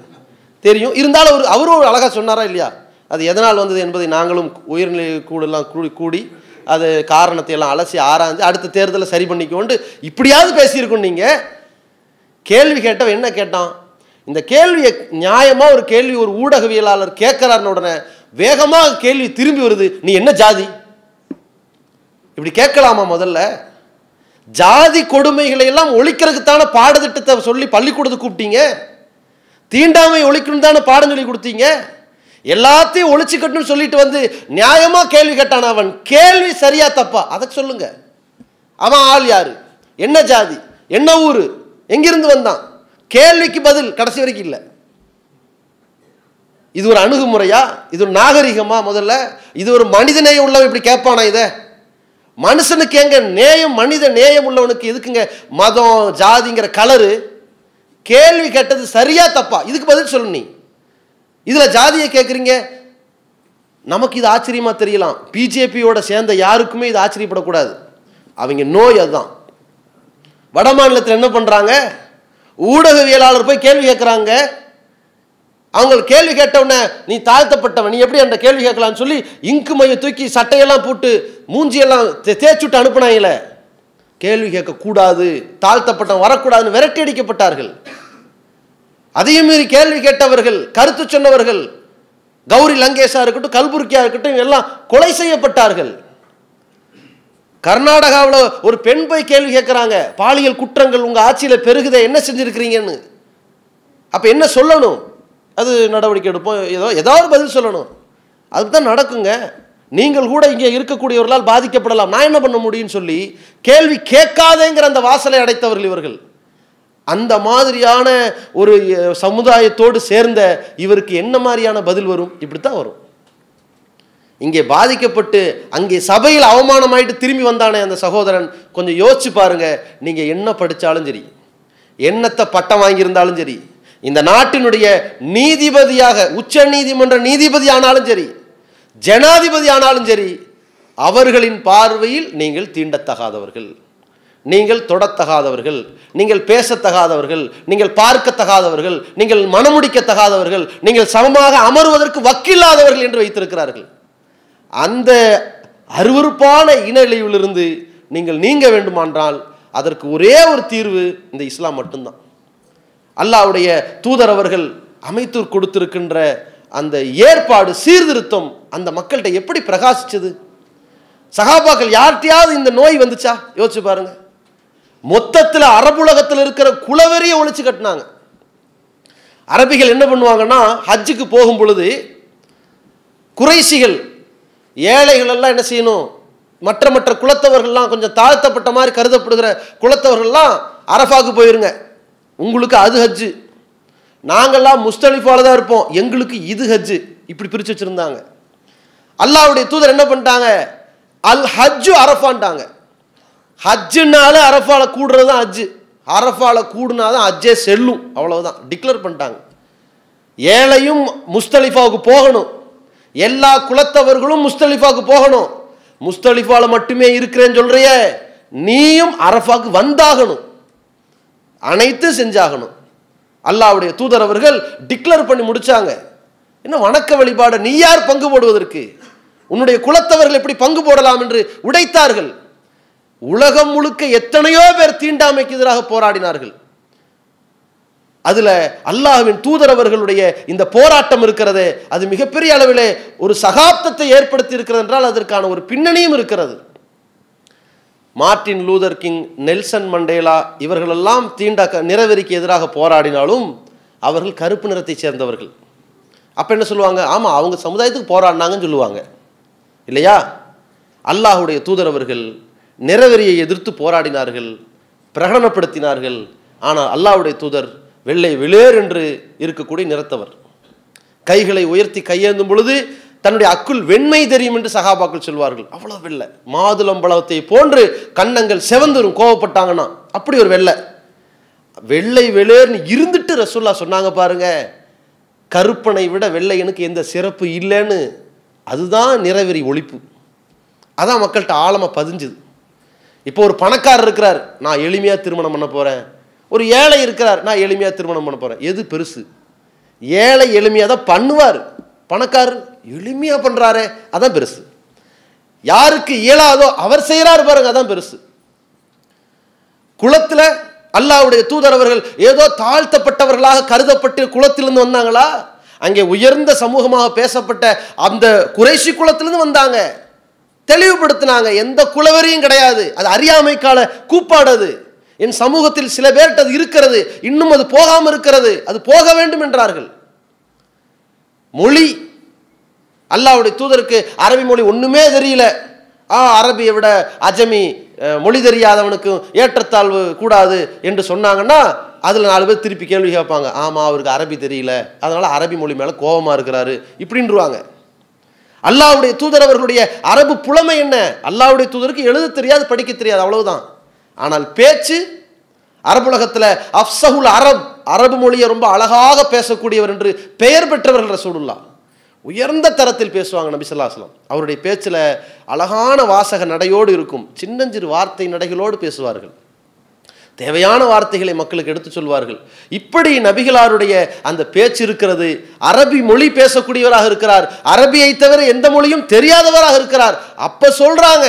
தெரியும். இருந்தாலும் அவர் அவரும் ஒரு அழகாக சொன்னாரா இல்லையா? அது எதனால் வந்தது என்பதை நாங்களும் உயர்நிலை கூடலாம் கூடி கூடி அது காரணத்தை எல்லாம் அலசி ஆராய்ந்து அடுத்த தேர்தலை சரி பண்ணிக்கொண்டு இப்படியாவது பேசியிருக்கோம் நீங்கள் கேள்வி கேட்டவன் என்ன கேட்டான்? இந்த கேள்வியை நியாயமாக ஒரு கேள்வி ஒரு ஊடகவியலாளர் கேட்குறாருன்னு உடனே வேகமாக கேள்வி திரும்பி வருது நீ என்ன ஜாதி? இப்படி கேட்கலாமா முதல்ல? ஜாதி கொடுமைகளை எல்லாம் ஒழிக்கிறதுக்குத்தான பாடத்திட்டத்தை சொல்லி பள்ளிக்கூடத்தை கூப்பிட்டீங்க? தீண்டாமை ஒழிக்கணும் தானே பாடம் சொல்லி கொடுத்தீங்க? எல்லாத்தையும் ஒழிச்சுக்கட்டும்னு சொல்லிட்டு வந்து நியாயமா கேள்வி கேட்டான் அவன். கேள்வி சரியா தப்பா? அதை சொல்லுங்க. அவன் ஆள் யாரு? என்ன ஜாதி? என்ன ஊரு? எங்கிருந்து வந்தான்? கேள்விக்கு பதில் கடைசி வரைக்கும் இல்லை. இது ஒரு அணுகுமுறையா? இது ஒரு நாகரிகமா முதல்ல? இது ஒரு மனித நேயம் உள்ளவன் இப்படி கேட்பானா இதை? மனுஷனுக்கு எங்க நேயம் மனித நேயம் உள்ளவனுக்கு எதுக்குங்க? மதம் ஜாதிங்கிற கலரு கேள்வி கேட்டது சரியா தப்பா? இதுக்கு பதில் சொல்லு நீ. இதில் ஜாதியை கேட்குறீங்க நமக்கு இது ஆச்சரியமாக தெரியலாம். பிஜேபியோட சேர்ந்த யாருக்குமே இது ஆச்சரியப்படக்கூடாது. அவங்க நோய் அதுதான். வட மாநிலத்தில் என்ன பண்ணுறாங்க ஊடகவியலாளர் போய் கேள்வி கேட்குறாங்க அவங்க கேள்வி கேட்டவுடனே நீ தாழ்த்தப்பட்டவன் நீ எப்படி அந்த கேள்வி கேட்கலான்னு சொல்லி இங்கு மைய தூக்கி சட்டையெல்லாம் போட்டு மூஞ்சியெல்லாம் தே- விட்டு அனுப்புனாங்களே. கேள்வி கேட்கக்கூடாது. தாழ்த்தப்பட்டவன் வரக்கூடாதுன்னு விரட்டி அடிக்கப்பட்டார்கள். அதையும் மீறி கேள்வி கேட்டவர்கள் கருத்து சொன்னவர்கள் கௌரி லங்கேஷா இருக்கட்டும் கல்புர்கியா இருக்கட்டும் எல்லாம் கொலை செய்யப்பட்டார்கள். கர்நாடகாவில் ஒரு பெண் போய் கேள்வி கேட்குறாங்க பாலியல் குற்றங்கள் உங்கள் ஆட்சியில் பெருகுதே என்ன செஞ்சுருக்கிறீங்கன்னு. அப்போ என்ன சொல்லணும்? அது நடவடிக்கை எடுப்போம் ஏதோ ஏதாவது பதில் சொல்லணும். அதுதான் நடக்குங்க. நீங்கள் கூட இங்கே இருக்கக்கூடியவர்களால் பாதிக்கப்படலாம். நான் என்ன பண்ண முடியும்னு சொல்லி கேள்வி கேட்காதேங்கிற அந்த வாசலை அடைத்தவர்கள் இவர்கள். அந்த மாதிரியான ஒரு சமுதாயத்தோடு சேர்ந்த இவருக்கு என்ன மாதிரியான பதில் வரும்? இப்படித்தான் வரும். இங்கே பாதிக்கப்பட்டு அங்கே சபையில் அவமானமாயிட்டு திரும்பி வந்தானே அந்த சகோதரன். கொஞ்சம் யோசிச்சு பாருங்க நீங்க என்ன படித்தாலும் சரி என்னத்தை பட்டம் வாங்கியிருந்தாலும் சரி இந்த நாட்டினுடைய நீதிபதியாக உச்ச நீதிமன்ற நீதிபதி ஆனாலும் சரி ஜனாதிபதி ஆனாலும் சரி அவர்களின் பார்வையில் நீங்கள் தீண்டத்தகாதவர்கள். நீங்கள் தொடத்தகாதவர்கள் நீங்கள் பேசத்தகாதவர்கள் நீங்கள் பார்க்கத்தகாதவர்கள் நீங்கள் மனமுடிக்கத்தகாதவர்கள் நீங்கள் சமமாக அமருவதற்கு வக்கில்லாதவர்கள் என்று வைத்திருக்கிறார்கள். அந்த அருவருப்பான இனநிலையிலிருந்து நீங்கள் நீங்க வேண்டுமானால் அதற்கு ஒரே ஒரு தீர்வு இந்த இஸ்லாம் மட்டும்தான். அல்லாஹ்வுடைய தூதர் அவர்கள் அமைத்து கொடுத்திருக்கின்ற அந்த ஏற்பாடு சீர்திருத்தம் அந்த மக்கள்கிட்ட எப்படி பிரகாசிச்சது? சகாபாக்கள் யார்கிட்டையாவது இந்த நோய் வந்துச்சா? யோசிச்சு பாருங்கள் மொத்தத்தில் அரபுலகத்தில் இருக்கிற குலவெறியை ஒழிச்சு கட்டினாங்க. அரபிகள் என்ன பண்ணுவாங்கன்னா ஹஜ்ஜுக்கு போகும் பொழுது குறைசிகள் ஏழைகள் எல்லாம் என்ன செய்யணும் மற்ற மற்ற குலத்தவர்கள்லாம் கொஞ்சம் தாழ்த்தப்பட்ட மாதிரி கருதப்படுகிற குலத்தவர்கள்லாம் அரஃபாக்கு போயிருங்க. உங்களுக்கு அது ஹஜ்ஜு. நாங்கள்லாம் முஸ்தலிஃபால தான் இருப்போம். எங்களுக்கு இது ஹஜ்ஜு. இப்படி பிரித்து வச்சுருந்தாங்க. அல்லாஹ்வுடைய தூதர் என்ன பண்ணிட்டாங்க? அல் ஹஜ்ஜு அரஃபான்ட்டாங்க. ஹஜ்ஜுனால அரஃபால கூடுறது தான் ஹஜ்ஜு. அரஃபால கூடுனா தான் ஹஜ்ஜே செல்லும். அவ்வளவுதான். டிக்ளேர் பண்ணிட்டாங்க. ஏழையும் முஸ்தலிஃபாவுக்கு போகணும். எல்லா குலத்தவர்களும் முஸ்தலிஃபாவுக்கு போகணும். முஸ்தலிஃபால மட்டுமே இருக்கிறேன்னு சொல்றிய. நீயும் அரஃபாவுக்கு வந்தாகணும். அனைத்தும் செஞ்சாகணும். அல்லாஹ்வுடைய தூதர் அவர்கள் டிக்ளேர் பண்ணி முடிச்சாங்க. என்ன வணக்க வழிபாடு? நீ யார் பங்கு போடுவதற்கு? உன்னுடைய குலத்தவர்கள் எப்படி பங்கு போடலாம் என்று உடைத்தார்கள். உலகம் முழுக்க எத்தனையோ பேர் தீண்டாமைக்கு எதிராக போராடினார்கள். அதுல அல்லாஹ்வின் தூதரவர்களுடைய இந்த போராட்டம் இருக்கிறது. அது மிகப்பெரிய அளவிலே ஒரு சகாப்தத்தை ஏற்படுத்தி இருக்கிறது என்றால் அதற்கான ஒரு பின்னணியும் இருக்கிறது. Martin Luther King Nelson Mandela இவர்களெல்லாம் தீண்டா நிறவெறிக்கு எதிராக போராடினாலும் அவர்கள் கருப்பு நிறத்தை சேர்ந்தவர்கள். அப்போ என்ன சொல்லுவாங்க? ஆமாம் அவங்க சமுதாயத்துக்கு போராடினாங்கன்னு சொல்லுவாங்க. இல்லையா? அல்லாஹுடைய தூதரவர்கள் நிறவெறியை எதிர்த்து போராடினார்கள் பிரகடனப்படுத்தினார்கள். ஆனால் அல்லாஹ்வுடைய தூதர் வெள்ளை வெளியேர் என்று இருக்கக்கூடிய நிறத்தவர். கைகளை உயர்த்தி கையேந்தும் பொழுது தன்னுடைய அக்குள் வெண்மை தெரியும் என்று சகாபாக்கள் சொல்வார்கள். அவ்வளவு வெள்ளை. மாதுளம்பழத்தை போன்று கன்னங்கள் செவந்துரும் கோவப்பட்டாங்கன்னா அப்படி ஒரு வெள்ளை. வெள்ளை வெளியேர்னு இருந்துட்டு ரசுல்லா சொன்னாங்க பாருங்க கருப்பனை விட வெள்ளையனுக்கு எந்த சிறப்பு இல்லைன்னு. அதுதான் நிறவெறி ஒழிப்பு. அதான் மக்கள்கிட்ட ஆழமாக பதிஞ்சுது. இப்போ ஒரு பணக்காரர் இருக்கிறார் நான் எளிமையாக திருமணம் பண்ண போகிறேன் ஒரு ஏழை இருக்கிறார் நான் எளிமையாக திருமணம் பண்ண போகிறேன் எது பெருசு? ஏழை எளிமையாக தான் பண்ணுவார். பணக்காரர் எளிமையாக பண்ணுறாரே அதான் பெருசு. யாருக்கு இயலாதோ அவர் செய்கிறாரு பாருங்க அதான் பெருசு. குளத்தில் அல்லாவுடைய தூதர் அவர்கள் ஏதோ தாழ்த்தப்பட்டவர்களாக கருதப்பட்டு குளத்திலிருந்து வந்தாங்களா? அங்கே உயர்ந்த சமூகமாக பேசப்பட்ட அந்த குறைசி குளத்திலிருந்து வந்தாங்க. தெளிவுபடுத்தினாங்க. எந்த குலவரியும் கிடையாது. அது அறியாமைக்கால கூப்பாடு என் சமூகத்தில் சில பேர்கிட்ட அது இருக்கிறது. இன்னும் அது போகாமல் இருக்கிறது. அது போக வேண்டும் என்றார்கள். மொழி. அல்லாவுடைய தூதருக்கு அரபி மொழி ஒன்றுமே தெரியல. ஆ அரபியை விட அஜமி மொழி தெரியாதவனுக்கு ஏற்றத்தாழ்வு கூடாது என்று சொன்னாங்கன்னா அதில் நாலு பேர் திருப்பி கேள்வி கேட்பாங்க. ஆமாம் அவருக்கு அரபி தெரியல. அதனால் அரபி மொழி மேலே கோபமாக இருக்கிறாரு. இப்படின்ருவாங்க அல்லாவுடைய தூதர் அவர்களுடைய அரபு புலமை என்ன? அல்லாவுடைய தூதருக்கு எழுத தெரியாது படிக்க தெரியாது அவ்வளவுதான். ஆனால் பேச்சு அரபுலகத்தில் அஃப்சஹுல் அரப் அரபு மொழியை ரொம்ப அழகாக பேசக்கூடியவர் என்று பெயர் பெற்றவர்கள் ரசூலுல்லா. உயர்ந்த தரத்தில் பேசுவாங்க நபி ஸல்லல்லாஹு அவருடைய பேச்சில் அழகான வாசக நடையோடு இருக்கும். சின்னஞ்சிறு வார்த்தை நடைகளோடு பேசுவார்கள். தேவையான வார்த்தைகளை மக்களுக்கு எடுத்து சொல்வார்கள். இப்படி நபிகளாருடைய அந்த பேச்சு இருக்கிறது அரபி மொழி பேசக்கூடியவராக இருக்கிறார் அரபியை தவிர எந்த மொழியும் தெரியாதவராக இருக்கிறார். அப்ப சொல்றாங்க.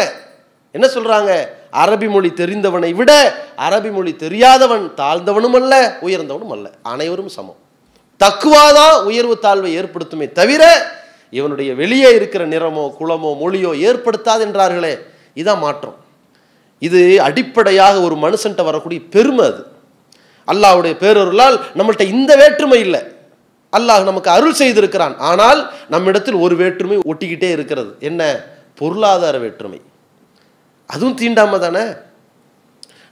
என்ன சொல்றாங்க? அரபி மொழி தெரிந்தவனை விட அரபி மொழி தெரியாதவன் தாழ்ந்தவனும் அல்ல உயர்ந்தவனும் அல்ல. அனைவரும் சமம். தக்குவாதான் உயர்வு தாழ்வை ஏற்படுத்துமே தவிர இவனுடைய வெளியே இருக்கிற நிறமோ குளமோ மொழியோ ஏற்படுத்தாது என்றார்களே. இதான் மாற்றம். இது அடிப்படையாக ஒரு மனுஷன்ட்ட வரக்கூடிய பெருமை அது. அல்லாவுடைய பேரொருளால் நம்மள்கிட்ட இந்த வேற்றுமை இல்லை. அல்லாஹ் நமக்கு அருள் செய்திருக்கிறான். ஆனால் நம்மிடத்தில் ஒரு வேற்றுமை ஒட்டிக்கிட்டே இருக்கிறது. என்ன? பொருளாதார வேற்றுமை. அதுவும் தீண்டாம தானே?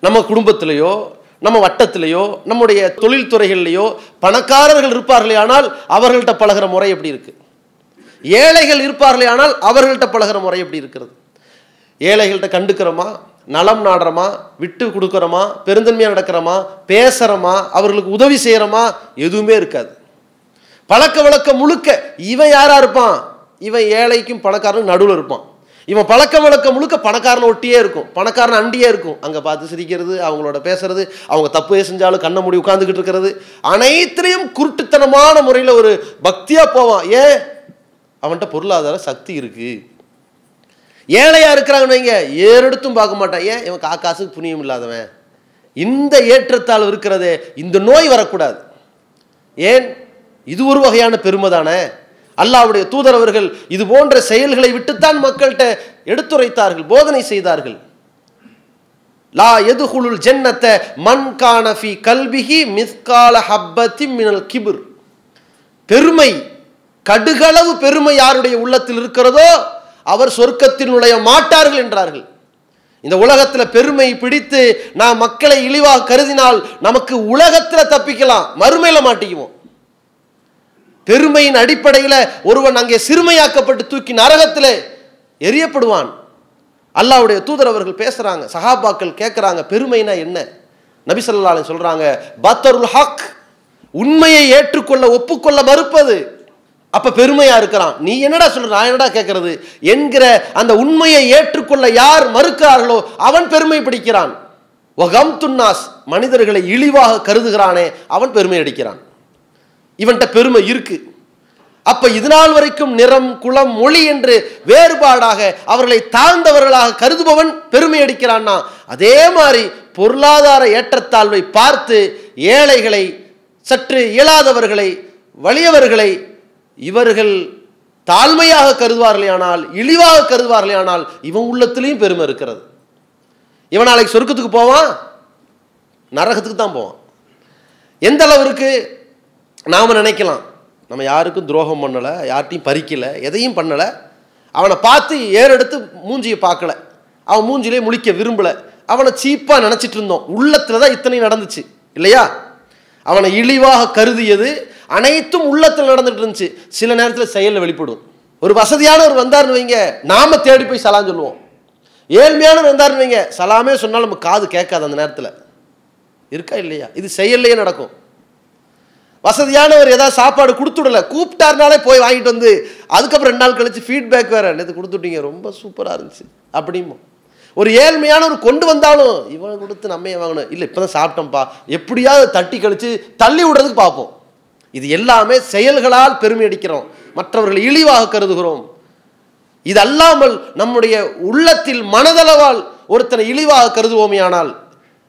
நம்ம குடும்பத்திலேயோ நம்ம வட்டத்திலேயோ நம்முடைய தொழில் துறைகள்லையோ பணக்காரர்கள் இருப்பார்களே ஆனால் அவர்கள்ட்ட பழகுற முறை எப்படி இருக்கு? ஏழைகள் இருப்பார்களே ஆனால் அவர்கள்ட்ட பழகுற முறை எப்படி இருக்கிறது? ஏழைகள்கிட்ட கண்டுக்கிறோமா? நலம் நாடுறோமா? விட்டு கொடுக்குறோமா? பெருந்தன்மையாக நடக்கிறோமா? பேசுகிறோமா அவர்களுக்கு உதவி செய்கிறோமா எதுவுமே இருக்காது. பழக்க வழக்கம் முழுக்க இவன் யாராக இருப்பான்? இவன் ஏழைக்கும் பணக்காரனும் நடுவில் இருப்பான். இவன் பழக்க வழக்கம் முழுக்க பணக்காரனை ஒட்டியே இருக்கும். பணக்காரன் அண்டியே இருக்கும். அங்கே பார்த்து சிரிக்கிறது அவங்களோட பேசுறது அவங்க தப்பு செஞ்சாலும் கண்ணை மூடி உட்காந்துக்கிட்டு இருக்கிறது. அனைத்திலையும் குருட்டுத்தனமான முறையில் ஒரு பக்தியாக போவான். ஏன்? அவன்கிட்ட பொருளாதார சக்தி இருக்குது ஏழையாக இருக்கிறாங்கன்னு வைங்க. ஏறெடுத்தும் பார்க்க மாட்டான். ஏன்? இவன் காக்காசுக்கு புண்ணியம் இல்லாதவன். இந்த ஏற்றத்தால் இருக்கிறதே இந்த நோய் வரக்கூடாது. ஏன்? இது ஒரு வகையான பெருமை தானே. அல்லாஹ்வுடைய தூதரவர்கள் இது போன்ற செயல்களை விட்டுத்தான் மக்கள்கிட்ட எடுத்துரைத்தார்கள் போதனை செய்தார்கள். லா எதுகுலுல் ஜென்னத்தை மண் கானஃபி கல்விகி மிஸ்கால ஹப்பத்தி மினல் கிபுர். பெருமை கடுகளவு பெருமை யாருடைய உள்ளத்தில் இருக்கிறதோ அவர் சொர்க்கத்தில் நுழைய மாட்டார்கள் என்றார்கள். இந்த உலகத்தில் பெருமை பிடித்து நான் மக்களை இழிவாக கருதினால் நமக்கு உலகத்தில் தப்பிக்கலாம் மறுமையில் மாட்டிக்குவோம். பெருமையின் அடிப்படையில் ஒருவன் அங்கே சிறுமையாக்கப்பட்டு தூக்கி நரகத்தில் எரியப்படுவான் அல்லாவுடைய தூதர் அவர்கள் பேசுறாங்க சஹாபாக்கள் கேட்குறாங்க பெருமைனா என்ன? நபி ஸல்லல்லாஹு சொல்றாங்க பத்தருல் ஹக் உண்மையை ஏற்றுக்கொள்ள ஒப்புக்கொள்ள மறுப்பது. அப்போ பெருமையாக இருக்கிறான் நீ என்னடா சொல்ற? நான் என்னடா கேட்கறது என்கிற அந்த உண்மையை ஏற்றுக்கொள்ள யார் மறுக்கிறார்களோ அவன் பெருமை பிடிக்கிறான். ஒகம் துன்னாஸ் மனிதர்களை இழிவாக கருதுகிறானே அவன் பெருமை அடிக்கிறான். இவன்கிட்ட பெருமை இருக்கு. அப்ப இதுநாள் வரைக்கும் நிறம் குளம் மொழி என்று வேறுபாடாக அவர்களை தாழ்ந்தவர்களாக கருதுபவன் பெருமை அடிக்கிறான்னா அதே மாதிரி பொருளாதார ஏற்றத்தாழ்வை பார்த்து ஏழைகளை சற்று இயலாதவர்களை வலியவர்களை இவர்கள் தாழ்மையாக கருதுவார்களேயானால் இழிவாக கருதுவார்களேயானால் இவன் உள்ளத்திலையும் பெருமை இருக்கிறது. இவன் நாளைக்கு சொர்க்கத்துக்கு போவான் நரகத்துக்கு தான் போவான். எந்த அளவிற்கு நாம் நினைக்கலாம் நம்ம யாருக்கும் துரோகம் பண்ணலை யார்ட்டையும் பறிக்கலை எதையும் பண்ணலை அவனை பார்த்து ஏறெடுத்து மூஞ்சியை பார்க்கல அவன் மூஞ்சிலே முழிக்க விரும்பலை அவனை சீப்பாக நினச்சிட்டு இருந்தோம். உள்ளத்தில் தான் இத்தனை நடந்துச்சு இல்லையா? அவனை இழிவாக கருதியது அனைத்தும் உள்ளத்தில் நடந்துட்டு இருந்துச்சு. சில நேரத்தில் செயலில் வெளிப்படும். ஒரு வசதியானவர் வந்தார்னு வைங்க நாம தேடி போய் சலாம் சொல்லுவோம். ஏழ்மையானவர் வந்தார்னு வைங்க சலாமே சொன்னாலும் நம்ம காது கேட்காது அந்த நேரத்தில். இருக்கா இல்லையா? இது செயல்லையே நடக்கும். வசதியானவர் ஏதாவது சாப்பாடு கொடுத்துடல கூப்பிட்டாருனாலே போய் வாங்கிட்டு வந்து அதுக்கப்புறம் ரெண்டு நாள் கழிச்சு ஃபீட்பேக் வேற. நேற்று கொடுத்துட்டீங்க? ரொம்ப சூப்பராக இருந்துச்சு. அப்படிமோ ஒரு ஏழ்மையானவர் கொண்டு வந்தாலும் இவன் கொடுத்து நம்ம வாங்கணும்? இல்லை இப்போ தான் சாப்பிட்டோம்ப்பா. எப்படியாவது தட்டி கழிச்சு தள்ளி விடுறதுக்கு பார்ப்போம். இது எல்லாமே செயல்களால் பெருமை அடிக்கிறோம். மற்றவர்களை இழிவாக கருதுகிறோம். இது அல்லாமல் நம்முடைய உள்ளத்தில் மனதளவால் ஒருத்தனை இழிவாக கருதுவோமே ஆனால்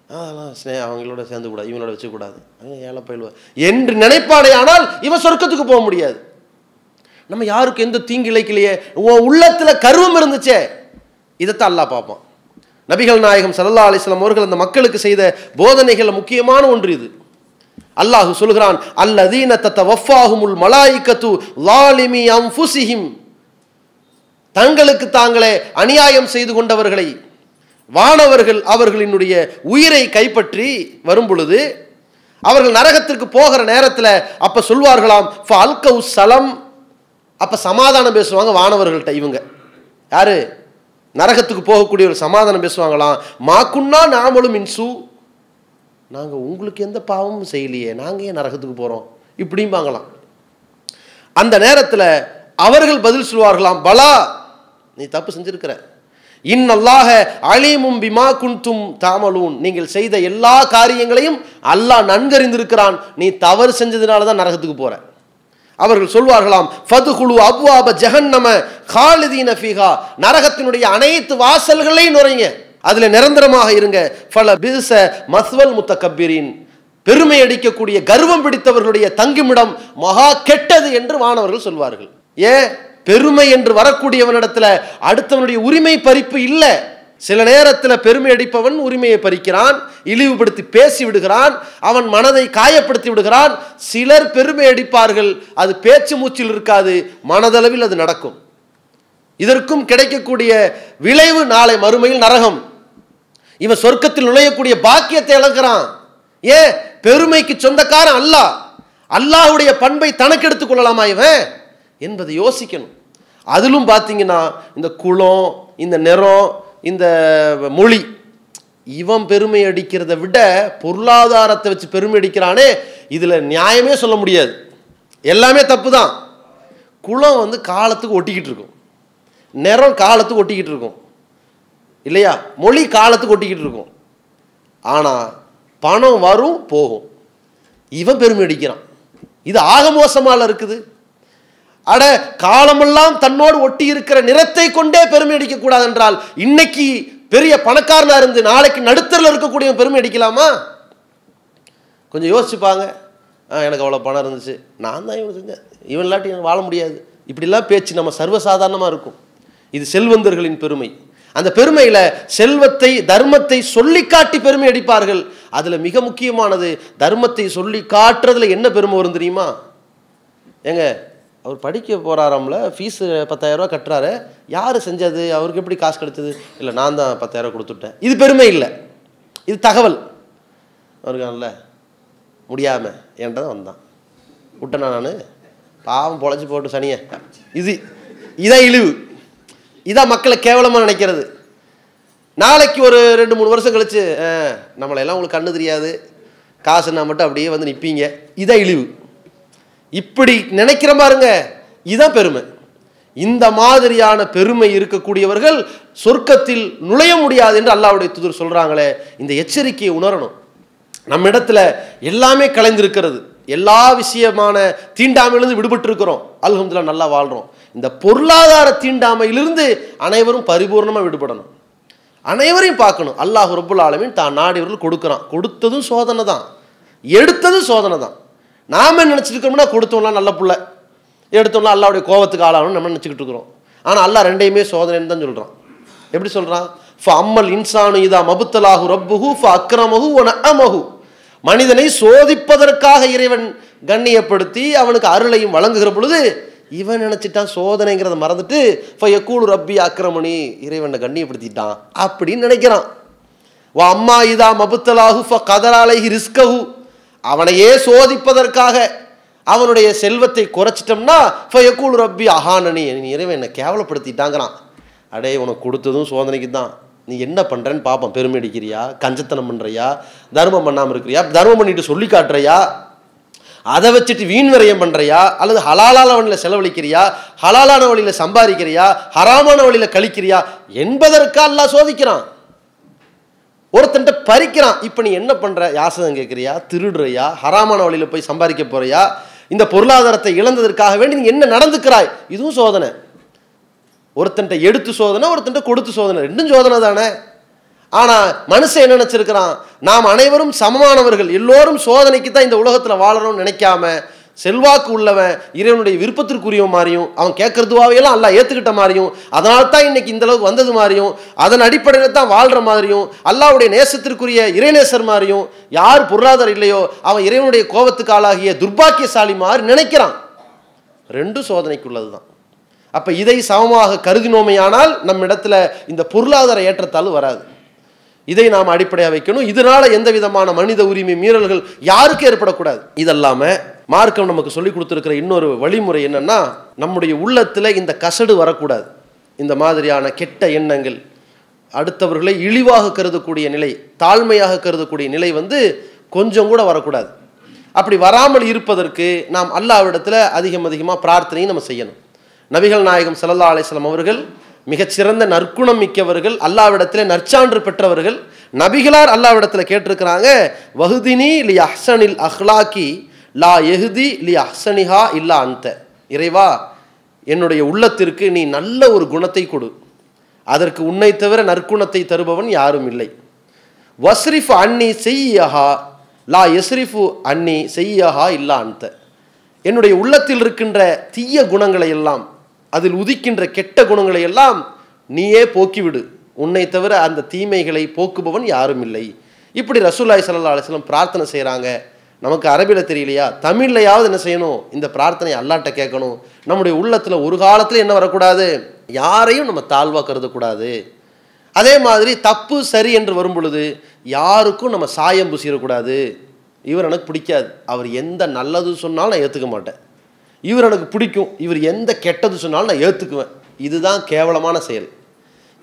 அதெல்லாம் ஸ்னே அவங்களோட சேர்ந்து கூடாது இவங்களோட வச்சுக்கூடாது அவன் ஏழை பயில்வா என்று நினைப்பானே ஆனால் இவன் சொர்க்கத்துக்கு போக முடியாது. நம்ம யாருக்கும் எந்த தீங்கு இழைக்கலையே உன் உள்ளத்தில் கருவம் இருந்துச்சே. இதைத்தான் அல்லா பார்ப்பான். நபிகள் நாயகம் சல்லா அலிஸ்லாம் அவர்கள் அந்த மக்களுக்கு செய்த போதனைகள் முக்கியமான ஒன்று இது. அல்லாஹ் சொல்கிறான் அல்லதீன தத்த வஃபாஹுமுல் மலாய்க்கத்து லாலிமி அம்ஃபுசிஹிம் தங்களுக்கு தாங்களே அநியாயம் செய்து கொண்டவர்களை வானவர்கள் அவர்களினுடைய உயிரை கைப்பற்றி வரும் பொழுது அவர்கள் நரகத்திற்கு போகிற நேரத்தில் அப்போ சொல்வார்களாம் அல்கவு சலம். அப்போ சமாதானம் பேசுவாங்க வானவர்கள்ட்ட இவங்க. யாரு? நரகத்துக்கு போகக்கூடிய ஒரு சமாதானம் பேசுவாங்களாம் மாக்குன்னா நாமளும் இன்சூ நாங்கள் உங்களுக்கு எந்த பாவமும் செய்யலையே நாங்கள் ஏன் நரகத்துக்கு போகிறோம் இப்படிம்பாங்களாம். அந்த நேரத்தில் அவர்கள் பதில் சொல்வார்களாம் பலா நீ தப்பு செஞ்சிருக்கிற. இன்னல்லாக அழிமும் பிமா குன்தும் தாமலூன். நீங்கள் செய்த எல்லா காரியங்களையும் அல்லாஹ் நன்கறிந்திருக்கிறான். நீ தவறு செஞ்சதுனால தான் நரகத்துக்கு போற. அவர்கள் சொல்வார்களாம் ஃபதுகுலு அப்வாப ஜெகன்னம காலிதீன ஃபீகா நரகத்தினுடைய அனைத்து வாசல்களையும் நுழைங்க அதுல நிரந்தரமாக இருங்க. பல பிச மஸ்வல் முத்தகப்பிரின். பெருமை அடிக்கக்கூடிய கர்வம் பிடித்தவர்களுடைய தங்குமிடம் மகா கெட்டது என்று மாணவர்கள் சொல்வார்கள். ஏன் பெருமை என்று வரக்கூடியவனிடத்துல அடுத்தவனுடைய உரிமை பறிப்பு இல்லை. சில நேரத்தில் பெருமை அடிப்பவன் உரிமையை பறிக்கிறான் இழிவுபடுத்தி பேசி விடுகிறான் அவன் மனதை காயப்படுத்தி விடுகிறான். சிலர் பெருமை அடிப்பார்கள் அது பேச்சு மூச்சில் இருக்காது மனதளவில் அது நடக்கும். இதற்கும் கிடைக்கக்கூடிய விளைவு நாளை மறுமையில் நரகம். இவன் சொர்க்கத்தில் நுழையக்கூடிய பாக்கியத்தை இழக்கிறான். ஏன்? பெருமைக்கு சொந்தக்காரன் அல்லாஹ் அல்லாஹுடைய பண்பை தனக்கு எடுத்துக் கொள்ளலாமா இவன்? என்பதை யோசிக்கணும். அதிலும் பார்த்தீங்கன்னா இந்த குளம் இந்த நிறம் இந்த மொழி இவன் பெருமை அடிக்கிறத விட பொருளாதாரத்தை வச்சு பெருமை அடிக்கிறானே இதில் நியாயமே சொல்ல முடியாது. எல்லாமே தப்பு தான் குளம் வந்து காலத்துக்கு ஒட்டிக்கிட்டு இருக்கும். நிறம் காலத்துக்கு ஒட்டிக்கிட்டு இருக்கும். இல்லையா? மொழி காலத்துக்கு ஒட்டிக்கிட்டு இருக்கும். ஆனால் பணம் வரும் போகும். இவன் பெருமை அடிக்கிறான். இது ஆக மோசமால இருக்குது. அட காலமெல்லாம் தன்னோடு ஒட்டி இருக்கிற நிறத்தை கொண்டே பெருமை அடிக்கக்கூடாது என்றால் இன்னைக்கு பெரிய பணக்காரனாக இருந்து நாளைக்கு நடுத்தரில் இருக்கக்கூடிய பெருமை அடிக்கலாமா? கொஞ்சம் யோசிச்சுப்பாங்க ஆ எனக்கு அவ்வளோ பணம் இருந்துச்சு. நான் தான் இவன் செஞ்சேன். இவன் இல்லாட்டி வாழ முடியாது. இப்படிலாம் பேச்சு நம்ம சர்வசாதாரணமாக இருக்கும். இது செல்வந்தர்களின் பெருமை. அந்த பெருமையில் செல்வத்தை தர்மத்தை சொல்லி காட்டி பெருமை அடிப்பார்கள். அதில் மிக முக்கியமானது தர்மத்தை சொல்லி காட்டுறதுல என்ன பெருமை வரும் தெரியுமா? ஏங்க அவர் படிக்க போகிறாராம்ல ஃபீஸு பத்தாயிரரூவா கட்டுறாரு. யார் செஞ்சது? அவருக்கு எப்படி காசு கிடைச்சது? இல்லை நான் தான் பத்தாயிரரூவா கொடுத்துட்டேன். இது பெருமை இல்லை. இது தகவல். அவருக்கான்ல முடியாமல் என்கிட்ட தான் வந்தான். விட்டேனா நான்? பாவம் பொழைச்சி போட்டு சனியை. இது இதான் இழிவு. இதான் மக்களை கேவலமாக நினைக்கிறது. நாளைக்கு ஒரு ரெண்டு மூணு வருஷம் கழிச்சு அஹ், நம்மளை எல்லாம் உங்களுக்கு கண்ணு தெரியாது. காசுன்னா மட்டும் அப்படியே வந்து நிற்பீங்க இதான் இழிவு. இப்படி நினைக்கிற பாருங்க இதான் பெருமை. இந்த மாதிரியான பெருமை இருக்கக்கூடியவர்கள் சொர்க்கத்தில் நுழைய முடியாது என்று அல்லாவுடைய துதர் சொல்கிறாங்களே இந்த எச்சரிக்கையை உணரணும். நம்ம இடத்துல எல்லாமே கலைந்திருக்கிறது. எல்லா விஷயமான தீண்டாமையிலிருந்து விடுபட்டு இருக்கிறோம் அல்ஹம்துலில்லாஹ் நல்லா வாழ்கிறோம் இந்த பொருளாதார தீண்டாமையிலிருந்து அனைவரும் பரிபூர்ணமாக விடுபடணும். அனைவரையும் பார்க்கணும். அல்லாஹ் ரபுல் ஆலமின் தான் நாடியவர்கள் கொடுக்குறான். கொடுத்ததும் சோதனை தான். எடுத்ததும் சோதனை தான். நாம என்ன நினச்சிருக்கிறோம்னா கொடுத்தோம்னா நல்ல புள்ள. எடுத்தோம்னா அல்லாவுடைய கோபத்துக்கு ஆளாகணும்னு நம்ம நினச்சிக்கிட்டு இருக்கிறோம். ஆனால் அல்லாஹ் ரெண்டையுமே சோதனைன்னு தான் சொல்கிறான் எப்படி சொல்கிறான் ஃப அம்மல் இன்சானு இதா மபுத்தலாகு ரப்புஹு ஃப அக்ரமஹு ஒன அமஹு மனிதனை சோதிப்பதற்காக இறைவன் கண்ணியப்படுத்தி அவனுக்கு அருளையும் வழங்குகிற பொழுது இவன் நினச்சிட்டான் சோதனைங்கிறத மறந்துட்டு ஃபயக்கூடு ரப்பி அக்கிரமணி இறைவனை கண்ணியப்படுத்திட்டான் அப்படின்னு நினைக்கிறான். வா அம்மா இதா மபுத்தலாகு ஃப கதராலைஹி ரிஸ்கஹு. அவனையே சோதிப்பதற்காக அவனுடைய செல்வத்தை குறைச்சிட்டோம்னா ஃபயக்கூடு ரப்பி அஹானனி. நீ இறைவன் என்னை கேவலப்படுத்திட்டாங்கிறான். அடே உனக்கு கொடுத்ததும் சோதனைக்கு தான். நீ என்ன பண்ணுறேன்னு பார்ப்போம் பெருமை அடிக்கிறியா? கஞ்சத்தனம் பண்ணுறியா தர்மம் பண்ணாமல் இருக்கிறியா? தர்மம் பண்ணிட்டு சொல்லி காட்டுறியா? அதை வச்சுட்டு வீண் விரயம் பண்ணுறியா அல்லது ஹலாலான வழியில் செலவழிக்கிறியா? ஹலாலான வழியில் சம்பாதிக்கிறியா? ஹராமான வழியில் கழிக்கிறியா? என்பதற்கா எல்லாம் சோதிக்கிறான். ஒருத்தன்ட்ட பறிக்கிறான். இப்போ நீ என்ன பண்ணுற யாசகம் கேட்குறியா? திருடுறியா? ஹராமான வழியில் போய் சம்பாதிக்க போறியா? இந்த பொருளாதாரத்தை இழந்ததற்காக வேண்டி நீ என்ன நடந்துக்கிறாய்? இதுவும் சோதனை. ஒருத்தன்ட்ட எடுத்து சோதனை ஒருத்தன்ட்ட கொடுத்து சோதனை. ரெண்டும் சோதனை தானே? ஆனால் மனுஷன் என்ன நினச்சிருக்கிறான்? நாம் அனைவரும் சமமானவர்கள். எல்லோரும் சோதனைக்கு தான் இந்த உலகத்தில் வாழணும்னு நினைக்காம செல்வாக்கு உள்ளவன் இறைவனுடைய விருப்பத்திற்குரிய மாதிரியும் அவன் கேட்கறதுவாவையெல்லாம் எல்லாம் ஏற்றுக்கிட்ட மாதிரியும் அதனால தான் இன்னைக்கு இந்த அளவுக்கு வந்தது மாதிரியும் அதன் அடிப்படையில் தான் வாழ்கிற மாதிரியும் அல்லாவுடைய நேசத்திற்குரிய இறைநேசர் மாதிரியும் யார் பொருளாதாரம் இல்லையோ அவன் இறைவனுடைய கோபத்துக்கு ஆளாகிய துர்பாக்கியசாலி மாதிரி நினைக்கிறான். ரெண்டும் சோதனைக்குள்ளது தான் அப்போ இதை சமமாக கருதினோமையானால் நம்ம இடத்துல இந்த பொருளாதார ஏற்றத்தாழ்வு வராது. இதை நாம் அடிப்படையாக வைக்கணும். இதனால எந்த விதமான மனித உரிமை மீறல்கள் யாருக்கும் ஏற்படக்கூடாது? இதெல்லாம மார்க்கம் நமக்கு சொல்லி கொடுத்துருக்கிற இன்னொரு வழிமுறை என்னன்னா நம்முடைய உள்ளத்தில் இந்த கசடு வரக்கூடாது. இந்த மாதிரியான கெட்ட எண்ணங்கள் அடுத்தவர்களை இழிவாக கருதக்கூடிய நிலை தாழ்மையாக கருதக்கூடிய நிலை வந்து கொஞ்சம் கூட வரக்கூடாது. அப்படி வராமல் இருப்பதற்கு நாம் அல்லாவிடத்தில் அதிகம் அதிகமாக பிரார்த்தனையும் நம்ம செய்யணும். நபிகள் நாயகம் சல்லா அலிஸ்லாம் அவர்கள் மிகச்சிறந்த நற்குணம் மிக்கவர்கள் அல்லாவிடத்தில் நற்சான்று பெற்றவர்கள் நபிகளார் அல்லாவிடத்தில் கேட்டிருக்கிறாங்க வஹுதினி லி அஹ்சனில் அஹ்லாக்கி லா எஹுதி லி அஹ்சனிஹா இல்லா அந்த இறைவா என்னுடைய உள்ளத்திற்கு நீ நல்ல ஒரு குணத்தை கொடு. அதற்கு உன்னை தவிர நற்குணத்தை தருபவன் யாரும் இல்லை. வஸ்ரிஃப் அன்னி செய்யஹா லா எஸ்ரிஃபு அன்னி செய்யஹா இல்லா அந்த என்னுடைய உள்ளத்தில் இருக்கின்ற தீய குணங்களை எல்லாம் அதில் உதிக்கின்ற கெட்ட குணங்களை எல்லாம் நீயே போக்கிவிடு. உன்னை தவிர அந்த தீமைகளை போக்குபவன் யாரும் இல்லை. இப்படி ரசூல்லாய் சல்லா அலிஸ்லம் பிரார்த்தனை செய்கிறாங்க நமக்கு அரபியில் தெரியலையா? தமிழ்லையாவது என்ன செய்யணும்? இந்த பிரார்த்தனை அல்லாட்ட கேட்கணும். நம்முடைய உள்ளத்தில் ஒரு காலத்தில் என்ன வரக்கூடாது? யாரையும் நம்ம தாழ்வாக கருதக்கூடாது அதே மாதிரி தப்பு சரி என்று வரும் பொழுது யாருக்கும் நம்ம சாயம் பூசிடக்கூடாது. இவர் எனக்கு பிடிக்காது. அவர் எந்த நல்லது சொன்னாலும் நான் ஏற்றுக்க மாட்டேன். இவர் எனக்கு பிடிக்கும். இவர் எந்த கெட்டது சொன்னாலும் நான் ஏற்றுக்குவேன் இதுதான் கேவலமான செயல்.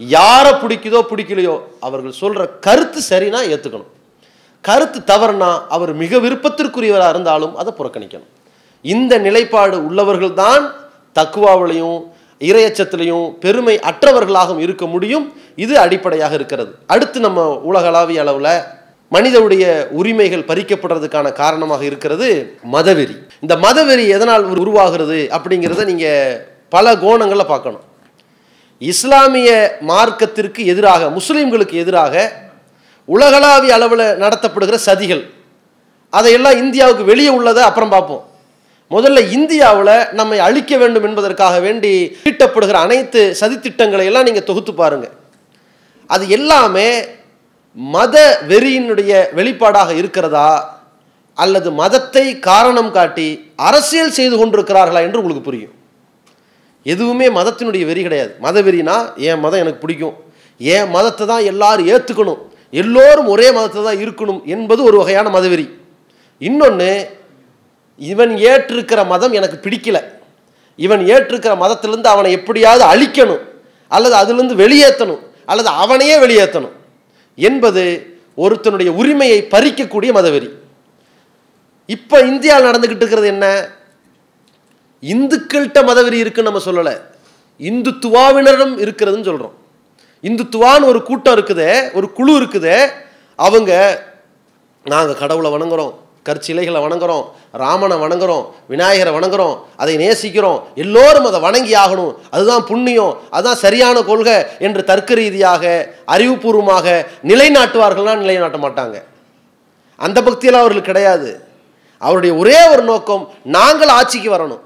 யாரை பிடிக்குதோ பிடிக்கலையோ அவர்கள் சொல்கிற கருத்து சரினா ஏற்றுக்கணும் கருத்து தவறுனா அவர் மிக விருப்பத்திற்குரியவராக இருந்தாலும் அதை புறக்கணிக்கணும். இந்த நிலைப்பாடு உள்ளவர்கள் தான் தக்குவாவிலையும் இரையச்சத்திலையும் பெருமை அற்றவர்களாகவும் இருக்க முடியும். இது அடிப்படையாக இருக்கிறது. அடுத்து நம்ம உலகளாவிய அளவில் மனிதனுடைய உரிமைகள் பறிக்கப்படுறதுக்கான காரணமாக இருக்கிறது மதவெறி. இந்த மதவெறி எதனால் உருவாகிறது அப்படிங்கிறத நீங்கள் பல கோணங்களில் பார்க்கணும். இஸ்லாமிய மார்க்கத்திற்கு எதிராக முஸ்லீம்களுக்கு எதிராக உலகளாவிய அளவில் நடத்தப்படுகிற சதிகள். அதையெல்லாம் இந்தியாவுக்கு வெளியே உள்ளதை அப்புறம் பார்ப்போம். முதல்ல இந்தியாவில் நம்மை அழிக்க வேண்டும் என்பதற்காக வேண்டி தீட்டப்படுகிற அனைத்து சதித்திட்டங்களை எல்லாம் நீங்கள் தொகுத்து பாருங்கள் அது எல்லாமே மத வெறியினுடைய வெளிப்பாடாக இருக்கிறதா? அல்லது மதத்தை காரணம் காட்டி அரசியல் செய்து கொண்டிருக்கிறார்களா என்று உங்களுக்கு புரியும். எதுவுமே மதத்தினுடைய வெறி கிடையாது. மத வெறினா என் மதம் எனக்கு பிடிக்கும். என் மதத்தை தான் எல்லாரும் ஏற்றுக்கணும் எல்லோரும் ஒரே மதத்தை தான் இருக்கணும் என்பது ஒரு வகையான மதவெறி இன்னொன்று இவன் ஏற்றிருக்கிற மதம் எனக்கு பிடிக்கல. இவன் ஏற்றிருக்கிற மதத்திலேருந்து அவனை எப்படியாவது அழிக்கணும். அல்லது அதுலேருந்து வெளியேற்றணும் அல்லது அவனையே வெளியேற்றணும் என்பது ஒருத்தனுடைய உரிமையை பறிக்கக்கூடிய மதவெறி. இப்போ இந்தியாவில் நடந்துக்கிட்டு இருக்கிறது என்ன? இந்துக்கள்கிட்ட மதவெறி இருக்குன்னு நம்ம சொல்லலை. இந்துத்துவாவினரிடம் இருக்கிறதுன்னு சொல்கிறோம் இந்துத்துவான்னு ஒரு கூட்டம் இருக்குதே ஒரு குழு இருக்குதே அவங்க நாங்கள் கடவுளை வணங்குறோம். கற்சிலைகளை வணங்குறோம் ராமனை வணங்குறோம் விநாயகரை வணங்குறோம் அதை நேசிக்கிறோம் எல்லோரும் அதை வணங்கி ஆகணும். அதுதான் புண்ணியம் அதுதான் சரியான கொள்கை என்று தர்க்க ரீதியாக அறிவுபூர்வமாக நிலைநாட்டுவார்கள்னா நிலைநாட்ட மாட்டாங்க. அந்த பக்தியெல்லாம் அவர்களுக்கு கிடையாது. அவருடைய ஒரே ஒரு நோக்கம் நாங்கள் ஆட்சிக்கு வரணும்.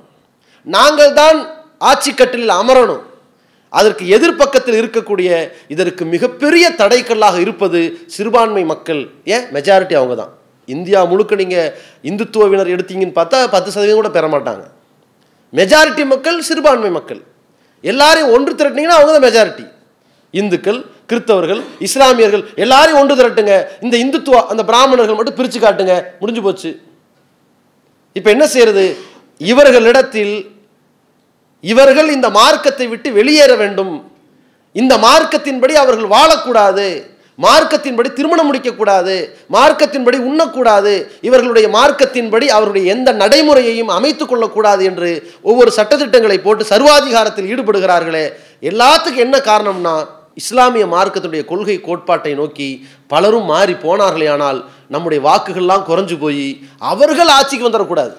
நாங்கள் தான் ஆட்சி கட்டிலில் அமரணும். அதற்கு எதிர்ப்பக்கத்தில் இருக்கக்கூடிய இதற்கு மிகப்பெரிய தடைக்கல்லாக இருப்பது சிறுபான்மை மக்கள். ஏன்? மெஜாரிட்டி அவங்க தான் இந்தியா முழுக்க நீங்கள் இந்துத்துவவினர் எடுத்தீங்கன்னு பார்த்தா பத்து சதவீதம் கூட பெற மாட்டாங்க. மெஜாரிட்டி மக்கள் சிறுபான்மை மக்கள். எல்லாரையும் ஒன்று திரட்டினீங்கன்னா அவங்க தான் மெஜாரிட்டி இந்துக்கள் கிறிஸ்தவர்கள் இஸ்லாமியர்கள் எல்லாரையும் ஒன்று திரட்டுங்க. இந்த இந்துத்துவ அந்த பிராமணர்கள் மட்டும் பிரித்து காட்டுங்க. முடிஞ்சு போச்சு. இப்போ என்ன செய்யறது? இவர்களிடத்தில் இவர்கள் இந்த மார்க்கத்தை விட்டு வெளியேற வேண்டும். இந்த மார்க்கத்தின்படி அவர்கள் வாழக்கூடாது. மார்க்கத்தின்படி திருமணம் முடிக்கக்கூடாது மார்க்கத்தின்படி உண்ணக்கூடாது இவர்களுடைய மார்க்கத்தின்படி அவருடைய எந்த நடைமுறையையும் அமைத்துக் கொள்ளக்கூடாது என்று ஒவ்வொரு சட்டத்திட்டங்களை போட்டு சர்வாதிகாரத்தில் ஈடுபடுகிறார்களே எல்லாத்துக்கும் என்ன காரணம்னா இஸ்லாமிய மார்க்கத்துடைய கொள்கை கோட்பாட்டை நோக்கி பலரும் மாறி போனார்களே ஆனால் நம்முடைய வாக்குகள்லாம் குறைஞ்சு போய் அவர்கள் ஆட்சிக்கு வந்துடக்கூடாது.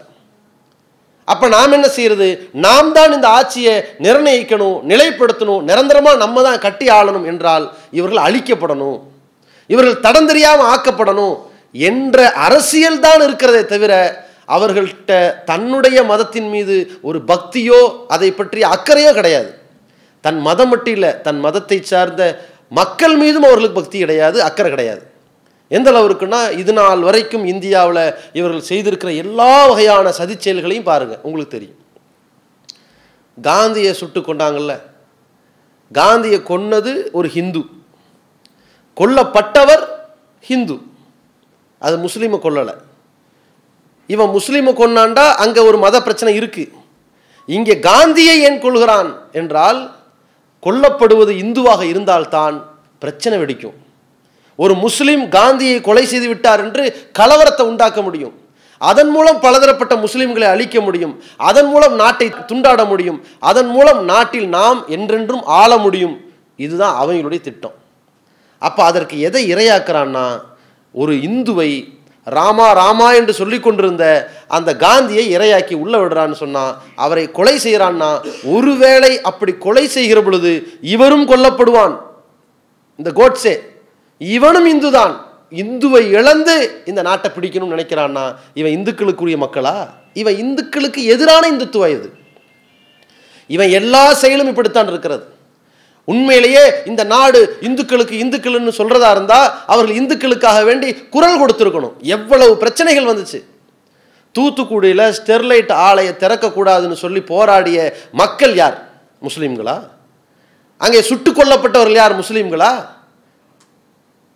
அப்போ நாம் என்ன செய்யறது? நாம் தான் இந்த ஆட்சியை நிர்ணயிக்கணும் நிலைப்படுத்தணும் நிரந்தரமாக நம்ம தான் கட்டி ஆளணும் என்றால் இவர்கள் அழிக்கப்படணும். இவர்கள் தடம் தெரியாமல் ஆக்கப்படணும் என்ற அரசியல் தான் இருக்கிறதே தவிர அவர்கள்ட்ட தன்னுடைய மதத்தின் மீது ஒரு பக்தியோ அதை பற்றிய அக்கறையோ கிடையாது. தன் மதம் மட்டும் இல்லை தன் மதத்தை சார்ந்த மக்கள் மீதும் அவர்களுக்கு பக்தி கிடையாது அக்கறை கிடையாது. எந்த அளவுக்குன்னா இது நாள் வரைக்கும் இந்தியாவில் இவர்கள் செய்திருக்கிற எல்லா வகையான சதி செயல்களையும் பாருங்க உங்களுக்கு தெரியும். காந்தியை சுட்டு கொண்டாங்கல்ல காந்தியை கொன்னது ஒரு ஹிந்து. கொல்லப்பட்டவர் ஹிந்து. அது முஸ்லீமை கொல்லலை. இவன் முஸ்லீமை கொன்னாண்டா அங்கே ஒரு மத பிரச்சனை இருக்கு. இங்கே காந்தியை ஏன் கொள்கிறான் என்றால் கொல்லப்படுவது இந்துவாக இருந்தால்தான் பிரச்சனை வெடிக்கும். ஒரு முஸ்லீம் காந்தியை கொலை செய்து விட்டார் என்று கலவரத்தை உண்டாக்க முடியும். அதன் மூலம் பலதரப்பட்ட முஸ்லீம்களை அழிக்க முடியும். அதன் மூலம் நாட்டை துண்டாட முடியும். அதன் மூலம் நாட்டில் நாம் என்றென்றும் ஆள முடியும். இதுதான் அவங்களுடைய திட்டம். அப்போ அதற்கு எதை இரையாக்குறான்னா ஒரு இந்துவை ராமா ராமா என்று சொல்லி கொண்டிருந்த அந்த காந்தியை இரையாக்கி உள்ள விடுறான்னு சொன்னா அவரை கொலை செய்கிறான்னா ஒருவேளை அப்படி கொலை செய்கிற பொழுது இவரும் கொல்லப்படுவான். இந்த கோட்ஸே. இவனும் இந்து தான் இந்துவை இழந்து இந்த நாட்டை பிடிக்கணும்னு நினைக்கிறான்னா இவன் இந்துக்களுக்குரிய மக்களா? இவன் இந்துக்களுக்கு எதிரான இந்துத்துவம் இது. இவன் எல்லா செயலும் இப்படித்தான் இருக்கிறது. உண்மையிலேயே இந்த நாடு இந்துக்களுக்கு இந்துக்கள்னு சொல்றதா இருந்தா அவர்கள் இந்துக்களுக்காக வேண்டி குரல் கொடுத்துருக்கணும். எவ்வளவு பிரச்சனைகள் வந்துச்சு. தூத்துக்குடியில் ஸ்டெர்லைட் ஆலையை திறக்கக்கூடாதுன்னு சொல்லி போராடிய மக்கள் யார்? முஸ்லீம்களா? அங்கே சுட்டு கொல்லப்பட்டவர்கள் யார்? முஸ்லீம்களா?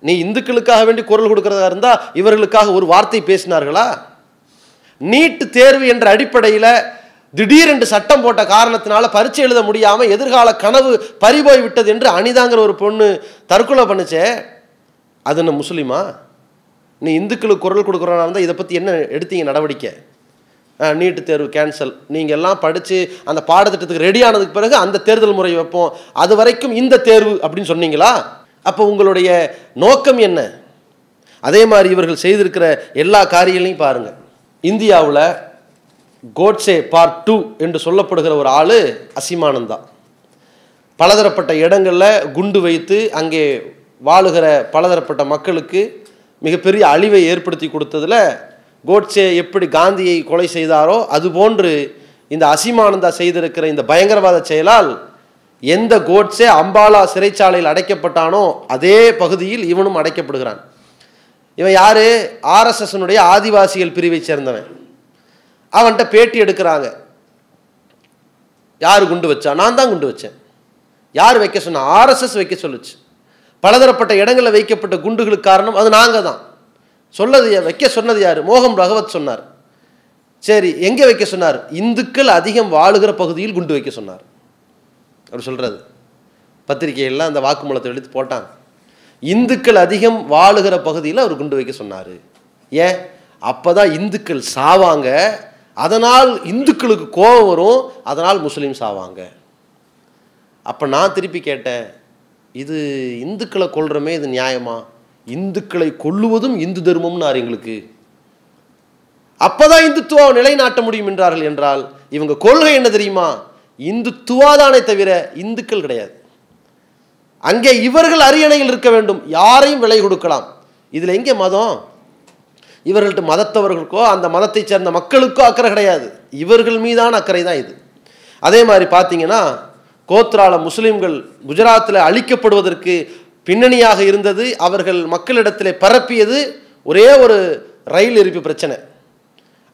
நீ இந்துக்களுக்காக வேண்டி குரல் கொடுக்கறதா இருந்தா இவர்களுக்காக ஒரு வார்த்தை பேசினார்களா? நீட் தேர்வு என்ற அடிப்படையில் திடீரென்று சட்டம் போட்ட காரணத்தினால பரீட்சை எழுத முடியாமல் எதிர்கால கனவு பறிபோய் விட்டது என்று அனிதாங்கிற ஒரு பொண்ணு தற்கொலை பண்ணுச்சே. அது என்ன முஸ்லீமா? நீ இந்துக்களுக்கு குரல் கொடுக்குறோன்னா இருந்தால் இதை பற்றி என்ன எடுத்தீங்க நடவடிக்கை? நீட்டு தேர்வு கேன்சல் நீங்கள் எல்லாம் படித்து அந்த பாடத்திட்டத்துக்கு ரெடி ஆனதுக்கு பிறகு அந்த தேர்தல் முறை வைப்போம். அது வரைக்கும் இந்த தேர்வு அப்படின்னு சொன்னீங்களா? அப்போ உங்களுடைய நோக்கம் என்ன? அதே மாதிரி இவர்கள் செய்திருக்கிற எல்லா காரியங்களையும் பாருங்கள் இந்தியாவில் கோட்ஸே பார்ட் டூ என்று சொல்லப்படுகிற ஒரு ஆள் அசிமானந்தா பலதரப்பட்ட இடங்களில் குண்டு வைத்து அங்கே வாழுகிற பலதரப்பட்ட மக்களுக்கு மிகப்பெரிய அழிவை ஏற்படுத்தி கொடுத்ததில் கோட்ஸே எப்படி காந்தியை கொலை செய்தாரோ அதுபோன்று இந்த அசிமானந்தா செய்திருக்கிற இந்த பயங்கரவாத செயலால் எந்த கோட்ஸே அம்பாலா சிறைச்சாலையில் அடைக்கப்பட்டானோ அதே பகுதியில் இவனும் அடைக்கப்படுகிறான். இவன் யாரு? ஆர்எஸ்எஸ்னுடைய ஆதிவாசிகள் பிரிவை சேர்ந்தவன். அவன்கிட்ட பேட்டி எடுக்கிறாங்க. யார் குண்டு வச்சா? நான் தான் குண்டு வச்சேன். யார் வைக்க சொன்னால் ஆர்எஸ்எஸ் வைக்க சொல்லுச்சு. பலதரப்பட்ட இடங்களில் வைக்கப்பட்ட குண்டுகளுக்கு காரணம் அது நாங்கள் தான். சொன்னது யா- வைக்க சொன்னது யார்? மோகம் ரகவத் சொன்னார். சரி எங்கே வைக்க சொன்னார்? இந்துக்கள் அதிகம் வாழுகிற பகுதியில் குண்டு வைக்க சொன்னார். அவர் சொல்கிறது பத்திரிகைகள்லாம் அந்த வாக்குமூலத்தை எடுத்து போட்டாங்க. இந்துக்கள் அதிகம் வாழுகிற பகுதியில் அவர் குண்டு வைக்க சொன்னார். ஏன்? அப்போ தான் இந்துக்கள் சாவாங்க அதனால் இந்துக்களுக்கு கோபம் வரும் அதனால் முஸ்லீம்ஸ் ஆவாங்க. அப்போ நான் திருப்பி கேட்டேன் இது இந்துக்களை கொல்றமே இது நியாயமா? இந்துக்களை கொல்லுவதும் இந்து தர்மம்னார் எங்களுக்கு. அப்போதான் இந்துத்துவா நிலைநாட்ட முடியும் என்றார்கள் என்றால் இவங்க கொள்கை என்ன தெரியுமா? இந்துத்துவாதானே தவிர இந்துக்கள் கிடையாது. அங்கே இவர்கள் அரியணையில் இருக்க வேண்டும் யாரையும் விலை கொடுக்கலாம். இதில் எங்கே மதம்? இவர்கள்ட்ட மதத்தவர்களுக்கோ அந்த மதத்தைச் சேர்ந்த மக்களுக்கோ அக்கறை கிடையாது. இவர்கள் மீதான அக்கறை தான் இது. அதே மாதிரி பார்த்தீங்கன்னா கோத்ரால முஸ்லீம்கள் குஜராத்தில் அழிக்கப்படுவதற்கு பின்னணியாக இருந்தது அவர்கள் மக்களிடத்தில் பரப்பியது ஒரே ஒரு ரயில் எரிப்பு பிரச்சனை.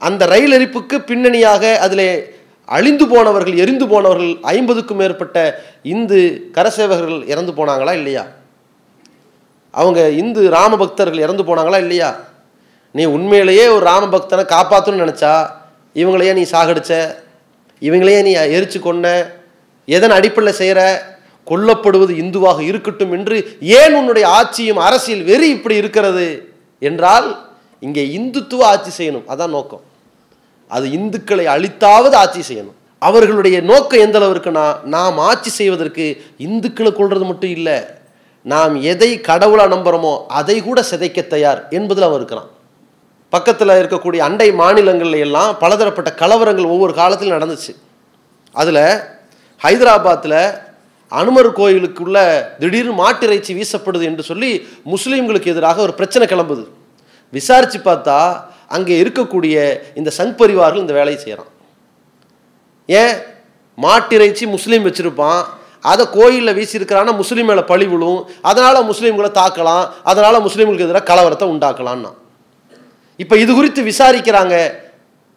அந்த ரயில் எரிப்புக்கு பின்னணியாக அதில் அழிந்து போனவர்கள் எரிந்து போனவர்கள் ஐம்பதுக்கும் மேற்பட்ட இந்து கரசேவகர்கள் இறந்து போனாங்களா இல்லையா? அவங்க இந்து ராம பக்தர்கள் இறந்து போனாங்களா இல்லையா? நீ உண்மையிலேயே ஒரு ராம பக்தனை காப்பாற்றணும்னு நினச்சா இவங்களையே நீ சாகடிச்ச இவங்களையே நீ எரிச்சு கொன்ன எதன் அடிப்படையில் செய்கிற கொல்லப்படுவது இந்துவாக இருக்கட்டும் என்று ஏன் உன்னுடைய ஆட்சியும் அரசியல் வெறி இப்படி இருக்கிறது என்றால் இங்கே இந்துத்துவ ஆட்சி செய்யணும். அதான் நோக்கம். அது இந்துக்களை அழித்தாவது ஆட்சி செய்யணும். அவர்களுடைய நோக்கம் எந்த அளவுக்குன்னா நாம் ஆட்சி செய்வதற்கு இந்துக்களை கொள்வது மட்டும் இல்லை நாம் எதை கடவுளாக நம்புகிறோமோ அதை கூட சிதைக்க தயார் என்பதில் அவன் இருக்கிறான். பக்கத்தில் இருக்கக்கூடிய அண்டை மாநிலங்கள்ல எல்லாம் பலதரப்பட்ட கலவரங்கள் ஒவ்வொரு காலத்திலும் நடந்துச்சு. அதில் ஹைதராபாத்தில் அனுமர் கோயிலுக்குள்ள திடீர்னு மாட்டிறைச்சி வீசப்படுது என்று சொல்லி முஸ்லீம்களுக்கு எதிராக ஒரு பிரச்சனை கிளம்புது. விசாரித்து பார்த்தா அங்கே இருக்கக்கூடிய இந்த சங் பரிவார்கள் இந்த வேலையை செய்கிறான் ஏன்? மாட்டிறைச்சி முஸ்லீம் வச்சுருப்பான். அதை கோயிலில் வீசியிருக்கிறான்னா முஸ்லீம் மேலே பழி விழும். அதனால் முஸ்லீம்களை தாக்கலாம். அதனால் முஸ்லீம்களுக்கு எதிராக கலவரத்தை உண்டாக்கலான்னா இப்போ இது குறித்து விசாரிக்கிறாங்க.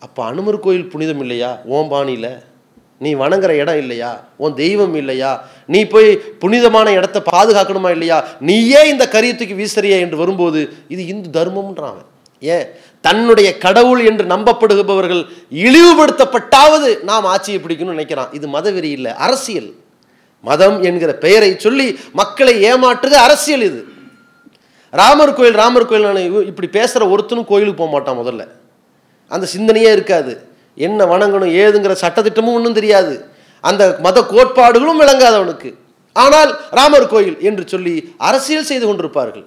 அப்போ அனுமர் கோயில் புனிதம் இல்லையா? ஓம் பாணியில்? நீ வணங்குற இடம் இல்லையா? உன் தெய்வம் இல்லையா? நீ போய் புனிதமான இடத்த பாதுகாக்கணுமா இல்லையா? நீயே இந்த கரியத்துக்கு வீசறிய என்று வரும்போது இது இந்து தர்மம்ன்றாங்க ஏன்? தன்னுடைய கடவுள் என்று நம்பப்படுபவர்கள் இழிவுபடுத்தப்பட்டாவது நாம் ஆட்சியை பிடிக்கணும்னு நினைக்கிறான். இது மதவெறி இல்லை அரசியல். மதம் என்கிற பெயரை சொல்லி மக்களை ஏமாற்றுது அரசியல் இது. ராமர் கோயில் ராமர் கோயில் நான் இப்படி பேசுகிற ஒருத்தனும் கோயிலுக்கு போக மாட்டான் முதல்ல. அந்த சிந்தனையே இருக்காது. என்ன வணங்கணும் ஏதுங்கிற சட்டத்திட்டமும் ஒன்றும் தெரியாது. அந்த மத கோட்பாடுகளும் விளங்காது அவனுக்கு. ஆனால் ராமர் கோயில் என்று சொல்லி அரசியல் செய்து கொண்டிருப்பார்கள்.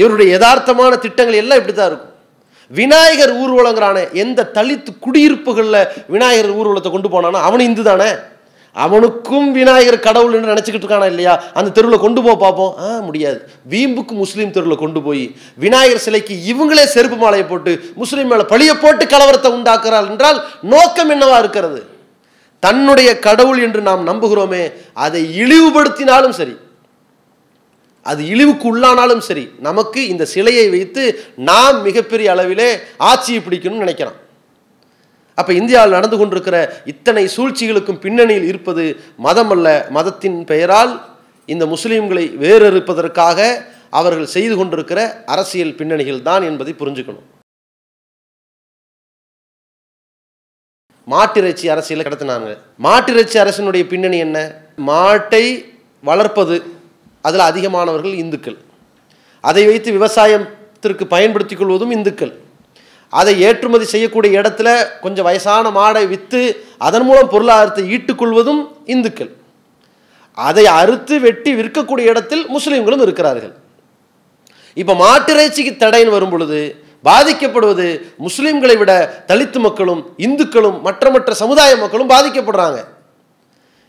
இவருடைய யதார்த்தமான திட்டங்கள் எல்லாம் இப்படி தான் இருக்கும். விநாயகர் ஊர்வலங்கிறான எந்த தலித்து குடியிருப்புகளில் விநாயகர் ஊர்வலத்தை கொண்டு போனானோ அவன் இந்து தானே அவனுக்கும் விநாயகர் கடவுள் என்று நினச்சிக்கிட்டு இருக்கானா இல்லையா? அந்த தெருவில் கொண்டு போக பார்ப்போம் ஆ முடியாது. வீம்புக்கு முஸ்லீம் தெருவில் கொண்டு போய் விநாயகர் சிலைக்கு இவங்களே செருப்பு மாலையை போட்டு முஸ்லீம் மேலே பழியை போட்டு கலவரத்தை உண்டாக்குறாள் என்றால் நோக்கம் என்னவா இருக்கிறது? தன்னுடைய கடவுள் என்று நாம் நம்புகிறோமே அதை இழிவுபடுத்தினாலும் சரி அது இழிவுக்கு உள்ளானாலும் சரி நமக்கு இந்த சிலையை வைத்து நாம் மிகப்பெரிய அளவிலே ஆட்சியை பிடிக்கணும்னு நினைக்கிறான் அப்போ இந்தியாவில் நடந்து கொண்டிருக்கிற இத்தனை சூழ்ச்சிகளுக்கும் பின்னணியில் இருப்பது மதம் அல்ல மதத்தின் பெயரால் இந்த முஸ்லீம்களை வேறறுப்பதற்காக அவர்கள் செய்து கொண்டிருக்கிற அரசியல் பின்னணிகள் தான் என்பதை புரிஞ்சுக்கணும். மாட்டிறைச்சி அரசியலை கடத்தினாங்க. மாட்டிறைச்சி அரசினுடைய பின்னணி என்ன? மாட்டை வளர்ப்பது. அதில் அதிகமானவர்கள் இந்துக்கள். அதை வைத்து விவசாயத்திற்கு பயன்படுத்திக் கொள்வதும் இந்துக்கள். அதை ஏற்றுமதி செய்யக்கூடிய இடத்துல கொஞ்சம் வயசான மாடை விற்று அதன் மூலம் பொருளாதாரத்தை ஈட்டுக்கொள்வதும் இந்துக்கள். அதை அறுத்து வெட்டி விற்கக்கூடிய இடத்தில் முஸ்லீம்களும் இருக்கிறார்கள். இப்போ மாட்டிறைச்சிக்கு தடைன்னு வரும் பொழுது பாதிக்கப்படுவது முஸ்லீம்களை விட தலித்து மக்களும் இந்துக்களும் மற்ற மற்ற சமுதாய மக்களும் பாதிக்கப்படுறாங்க.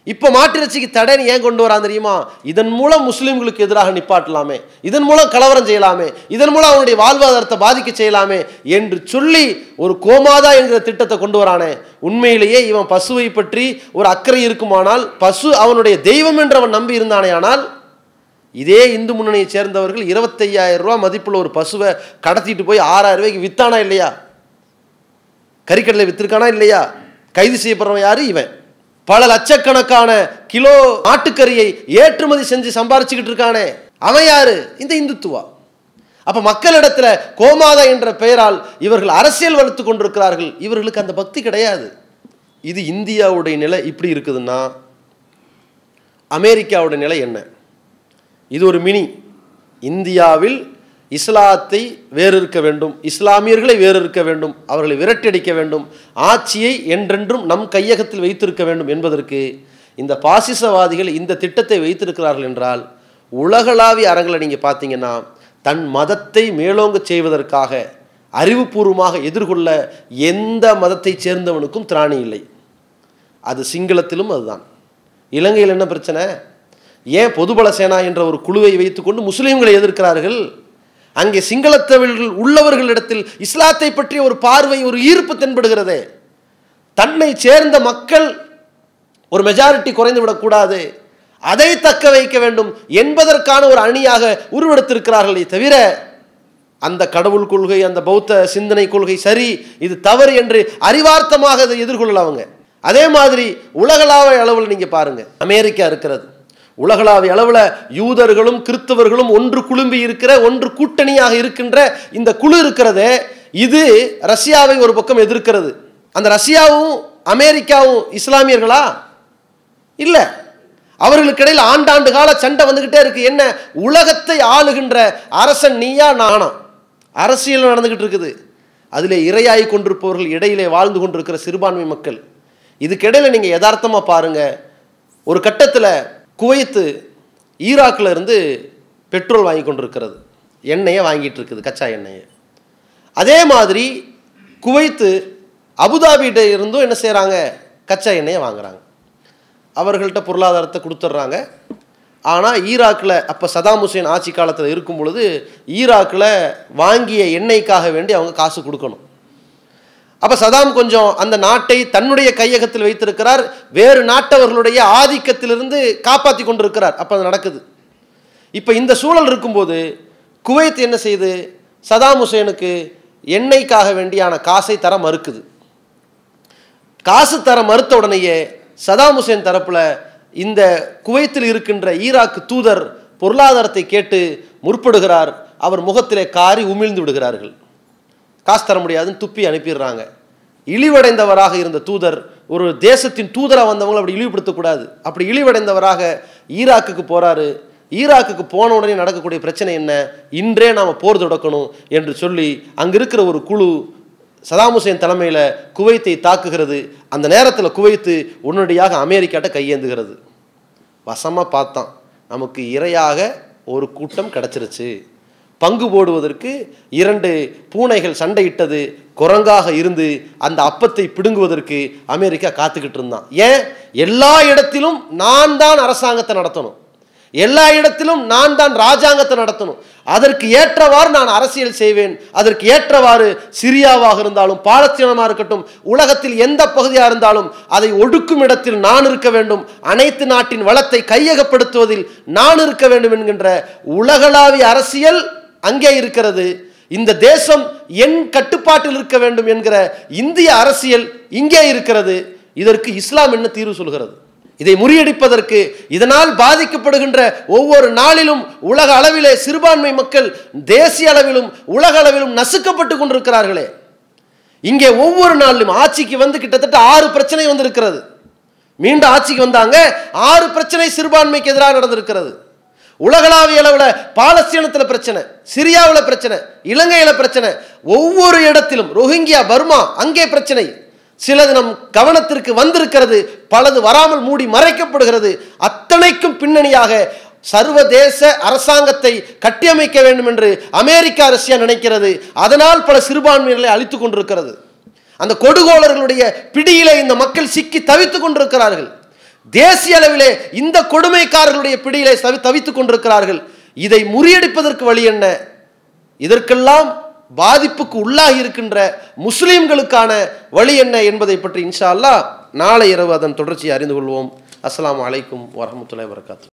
இப்போ மாட்டிறைச்சிக்கு தடைன்னு ஏன் கொண்டு வரான் தெரியுமா? இதன் மூலம் முஸ்லீம்களுக்கு எதிராக நிப்பாட்டலாமே. இதன் மூலம் கலவரம் செய்யலாமே. இதன் மூலம் அவனுடைய வாழ்வாதாரத்தை பாதிக்க செய்யலாமே என்று சொல்லி ஒரு கோமாதா என்கிற திட்டத்தை கொண்டு வரானே. உண்மையிலேயே இவன் பசுவை பற்றி ஒரு அக்கறை இருக்குமானால் பசு அவனுடைய தெய்வம் என்று அவன் நம்பி இருந்தானே ஆனால் இதே இந்து முன்னணியை சேர்ந்தவர்கள் இருபத்தையாயிரம் ரூபா மதிப்புள்ள ஒரு பசுவை கடத்திட்டு போய் ஆறாயிரம் ரூபாய்க்கு வித்தானா இல்லையா? கறிக்கடலை வித்திருக்கானா இல்லையா? கைது செய்யப்படுறவன் யாரு? இவன். பல லட்சக்கணக்கான கிலோ ஆட்டுக்கறியை ஏற்றுமதி செஞ்சு சம்பாரிச்சுக்கிட்டு இருக்கானே. அவன் யாரு? இந்த இந்துத்துவா. அப்ப மக்களிடத்துல கோமாதா என்ற பெயரால் இவர்கள் அரசியல் வளர்த்து கொண்டிருக்கிறார்கள். இவர்களுக்கு அந்த பக்தி கிடையாது. இது இந்தியாவுடைய நிலை இப்படி இருக்குதுன்னா அமெரிக்காவுடைய நிலை என்ன? இது ஒரு மினி. இந்தியாவில் இஸ்லாத்தை வேறு இருக்க வேண்டும் இஸ்லாமியர்களை வேறு இருக்க வேண்டும் அவர்களை விரட்டியடிக்க வேண்டும் ஆட்சியை என்றென்றும் நம் கையகத்தில் வைத்திருக்க வேண்டும் என்பதற்கு இந்த பாசிசவாதிகள் இந்த திட்டத்தை வைத்திருக்கிறார்கள் என்றால் உலகளாவிய அரங்களை நீங்கள் பார்த்தீங்கன்னா தன் மதத்தை மேலோங்க செய்வதற்காக அறிவுபூர்வமாக எதிர்கொள்ள எந்த மதத்தைச் சேர்ந்தவனுக்கும் திராணி இல்லை. அது சிங்களத்திலும் அதுதான். இலங்கையில் என்ன பிரச்சனை? ஏன் பொதுபல சேனா என்ற ஒரு குழுவை வைத்துக்கொண்டு முஸ்லீம்களை எதிர்க்கிறார்கள்? அங்கே சிங்களத்தவர்கள் உள்ளவர்களிடத்தில் இஸ்லாத்தை பற்றிய ஒரு பார்வை ஒரு ஈர்ப்பு தென்படுகிறதே. தன்னை சேர்ந்த மக்கள் ஒரு மெஜாரிட்டி குறைந்து விடக்கூடாது. அதை தக்க வைக்க வேண்டும் என்பதற்கான ஒரு அணியாக உருவெடுத்திருக்கிறார்களே தவிர அந்த கடவுள் கொள்கை அந்த பௌத்த சிந்தனை கொள்கை சரி இது தவறு என்று அறிவார்த்தமாக அதை எதிர்கொள்ளல அவங்க. அதே மாதிரி உலகளாவிய அளவில் நீங்கள் பாருங்கள் அமெரிக்கா இருக்கிறது. உலகளாவிய அளவில் யூதர்களும் கிறிஸ்தவர்களும் ஒன்று குழும்பி இருக்கிற ஒன்று கூட்டணியாக இருக்கின்ற இந்த குழு இருக்கிறதே இது ரஷ்யாவை ஒரு பக்கம் எதிர்க்கிறது. அந்த ரஷ்யாவும் அமெரிக்காவும் இஸ்லாமியர்களா? இல்லை. அவர்களுக்கு இடையில் ஆண்டாண்டு கால சண்டை வந்துகிட்டே இருக்கு. என்ன? உலகத்தை ஆளுகின்ற அரசன் நீயா நானா? அரசியல் நடந்துகிட்டு இருக்குது. அதிலே இரையாகி கொண்டிருப்பவர்கள் இடையிலே வாழ்ந்து கொண்டிருக்கிற சிறுபான்மை மக்கள். இதுக்கிடையில் நீங்கள் யதார்த்தமாக பாருங்கள் ஒரு கட்டத்தில் குவைத்து ஈராக்கில் இருந்து பெட்ரோல் வாங்கி கொண்டிருக்கிறது. எண்ணெயை வாங்கிட்டு இருக்குது கச்சா எண்ணெயை. அதே மாதிரி குவைத்து அபுதாபிகிட்ட இருந்தும் என்ன செய்கிறாங்க கச்சா எண்ணெயை வாங்குறாங்க. அவர்கள்ட்ட பொருளாதாரத்தை கொடுத்துட்றாங்க. ஆனால் ஈராக்கில் அப்போ சதாம் ஹுசேன் ஆட்சி காலத்தில் இருக்கும் பொழுது ஈராக்கில் வாங்கிய எண்ணெய்க்காக வேண்டி அவங்க காசு கொடுக்கணும். அப்போ சதாம் கொஞ்சம் அந்த நாட்டை தன்னுடைய கையகத்தில் வைத்திருக்கிறார். வேறு நாட்டவர்களுடைய ஆதிக்கத்திலிருந்து காப்பாற்றி கொண்டிருக்கிறார். அப்போ அது நடக்குது. இப்போ இந்த சூழல் இருக்கும்போது குவைத் என்ன செய்யுது சதாம் ஹுசேனுக்கு எண்ணெய்க்காக வேண்டியான காசை தர மறுக்குது. காசு தர மறுத்த உடனேயே சதாம் ஹுசேன் தரப்பில் இந்த குவைத்தில் இருக்கின்ற ஈராக்கு தூதர் பொருளாதாரத்தை கேட்டு முற்படுகிறார். அவர் முகத்திலே காரி உமிழ்ந்து விடுகிறார்கள். காசு தர முடியாதுன்னு துப்பி அனுப்பிடுறாங்க. இழிவடைந்தவராக இருந்த தூதர் ஒரு தேசத்தின் தூதராக வந்தவங்களை அப்படி இழிவுபடுத்தக்கூடாது அப்படி இழிவடைந்தவராக ஈராக்குக்கு போகிறாரு ஈராக்குக்கு போன உடனே நடக்கக்கூடிய பிரச்சனை என்ன? இன்றே நாம் போர் தொடக்கணும் என்று சொல்லி அங்கே இருக்கிற ஒரு குழு சதாம் ஹுசேன் தலைமையில் குவைத்தை தாக்குகிறது. அந்த நேரத்தில் குவைத்து உடனடியாக அமெரிக்காட்ட கையேந்துகிறது. வசமாக பார்த்தான். நமக்கு இரையாக ஒரு கூட்டம் கிடச்சிருச்சு. பங்கு போடுவதற்கு இரண்டு பூனைகள் சண்டையிட்டது குரங்காக இருந்து அந்த அப்பத்தை பிடுங்குவதற்கு அமெரிக்கா காத்துக்கிட்டு இருந்தான். ஏன்? எல்லா இடத்திலும் நான் தான் அரசாங்கத்தை நடத்தணும். எல்லா இடத்திலும் நான் தான் ராஜாங்கத்தை நடத்தணும். அதற்கு ஏற்றவாறு நான் அரசியல் செய்வேன். அதற்கு ஏற்றவாறு சிரியாவாக இருந்தாலும் பாலஸ்தீனமாக இருக்கட்டும் உலகத்தில் எந்த பகுதியாக இருந்தாலும் அதை ஒடுக்கும் இடத்தில் நான் இருக்க வேண்டும். அனைத்து நாட்டின் வளத்தை கையகப்படுத்துவதில் நான் இருக்க வேண்டும் என்கின்ற உலகளாவிய அரசியல் அங்கே இருக்கிறது. இந்த தேசம் என் கட்டுப்பாட்டில் இருக்க வேண்டும் என்கிற இந்திய அரசியல் இங்கே இருக்கிறது. இதற்கு இஸ்லாம் என்ன தீர்வு சொல்கிறது? இதை முறியடிப்பதற்கு இதனால் பாதிக்கப்படுகின்ற ஒவ்வொரு நாளிலும் உலக அளவிலே சிறுபான்மை மக்கள் தேசிய அளவிலும் உலக அளவிலும் நசுக்கப்பட்டு கொண்டிருக்கிறார்களே. இங்கே ஒவ்வொரு நாளிலும் ஆட்சிக்கு வந்து கிட்டத்தட்ட ஆறு பிரச்சனை வந்திருக்கிறது. மீண்டும் ஆட்சிக்கு வந்தாங்க ஆறு பிரச்சனை சிறுபான்மைக்கு எதிராக நடந்திருக்கிறது. உலகளாவிய அளவில் பாலஸ்தீனத்தில் பிரச்சனை சிரியாவில் பிரச்சனை இலங்கையில் பிரச்சனை. ஒவ்வொரு இடத்திலும் ரோஹிங்கியா பர்மா அங்கே பிரச்சனை. சிலது நம் கவனத்திற்கு வந்திருக்கிறது பலது வராமல் மூடி மறைக்கப்படுகிறது. அத்தனைக்கும் பின்னணியாக சர்வதேச அரசாங்கத்தை கட்டியமைக்க வேண்டும் என்று அமெரிக்கா ரஷ்யா நினைக்கிறது. அதனால் பல சிறுபான்மையினர்களை அழித்துக் கொண்டிருக்கிறது. அந்த கொடுகோளர்களுடைய பிடியிலே இந்த மக்கள் சிக்கி தவித்துக் கொண்டிருக்கிறார்கள். தேசிய அளவிலே இந்த கொடுமைக்காரர்களுடைய பிடியிலே தவி தவித்துக் கொண்டிருக்கிறார்கள். இதை முறியடிப்பதற்கு வழி என்ன? இதற்கெல்லாம் பாதிப்புக்கு உள்ளாகி இருக்கின்ற முஸ்லீம்களுக்கான வழி என்ன என்பதை பற்றி இன்ஷா அல்லா நாளை இரவு அதன் தொடர்ச்சியை அறிந்து கொள்வோம். அஸ்லாம் வலைக்கும் வரமத்துல வரகாத்து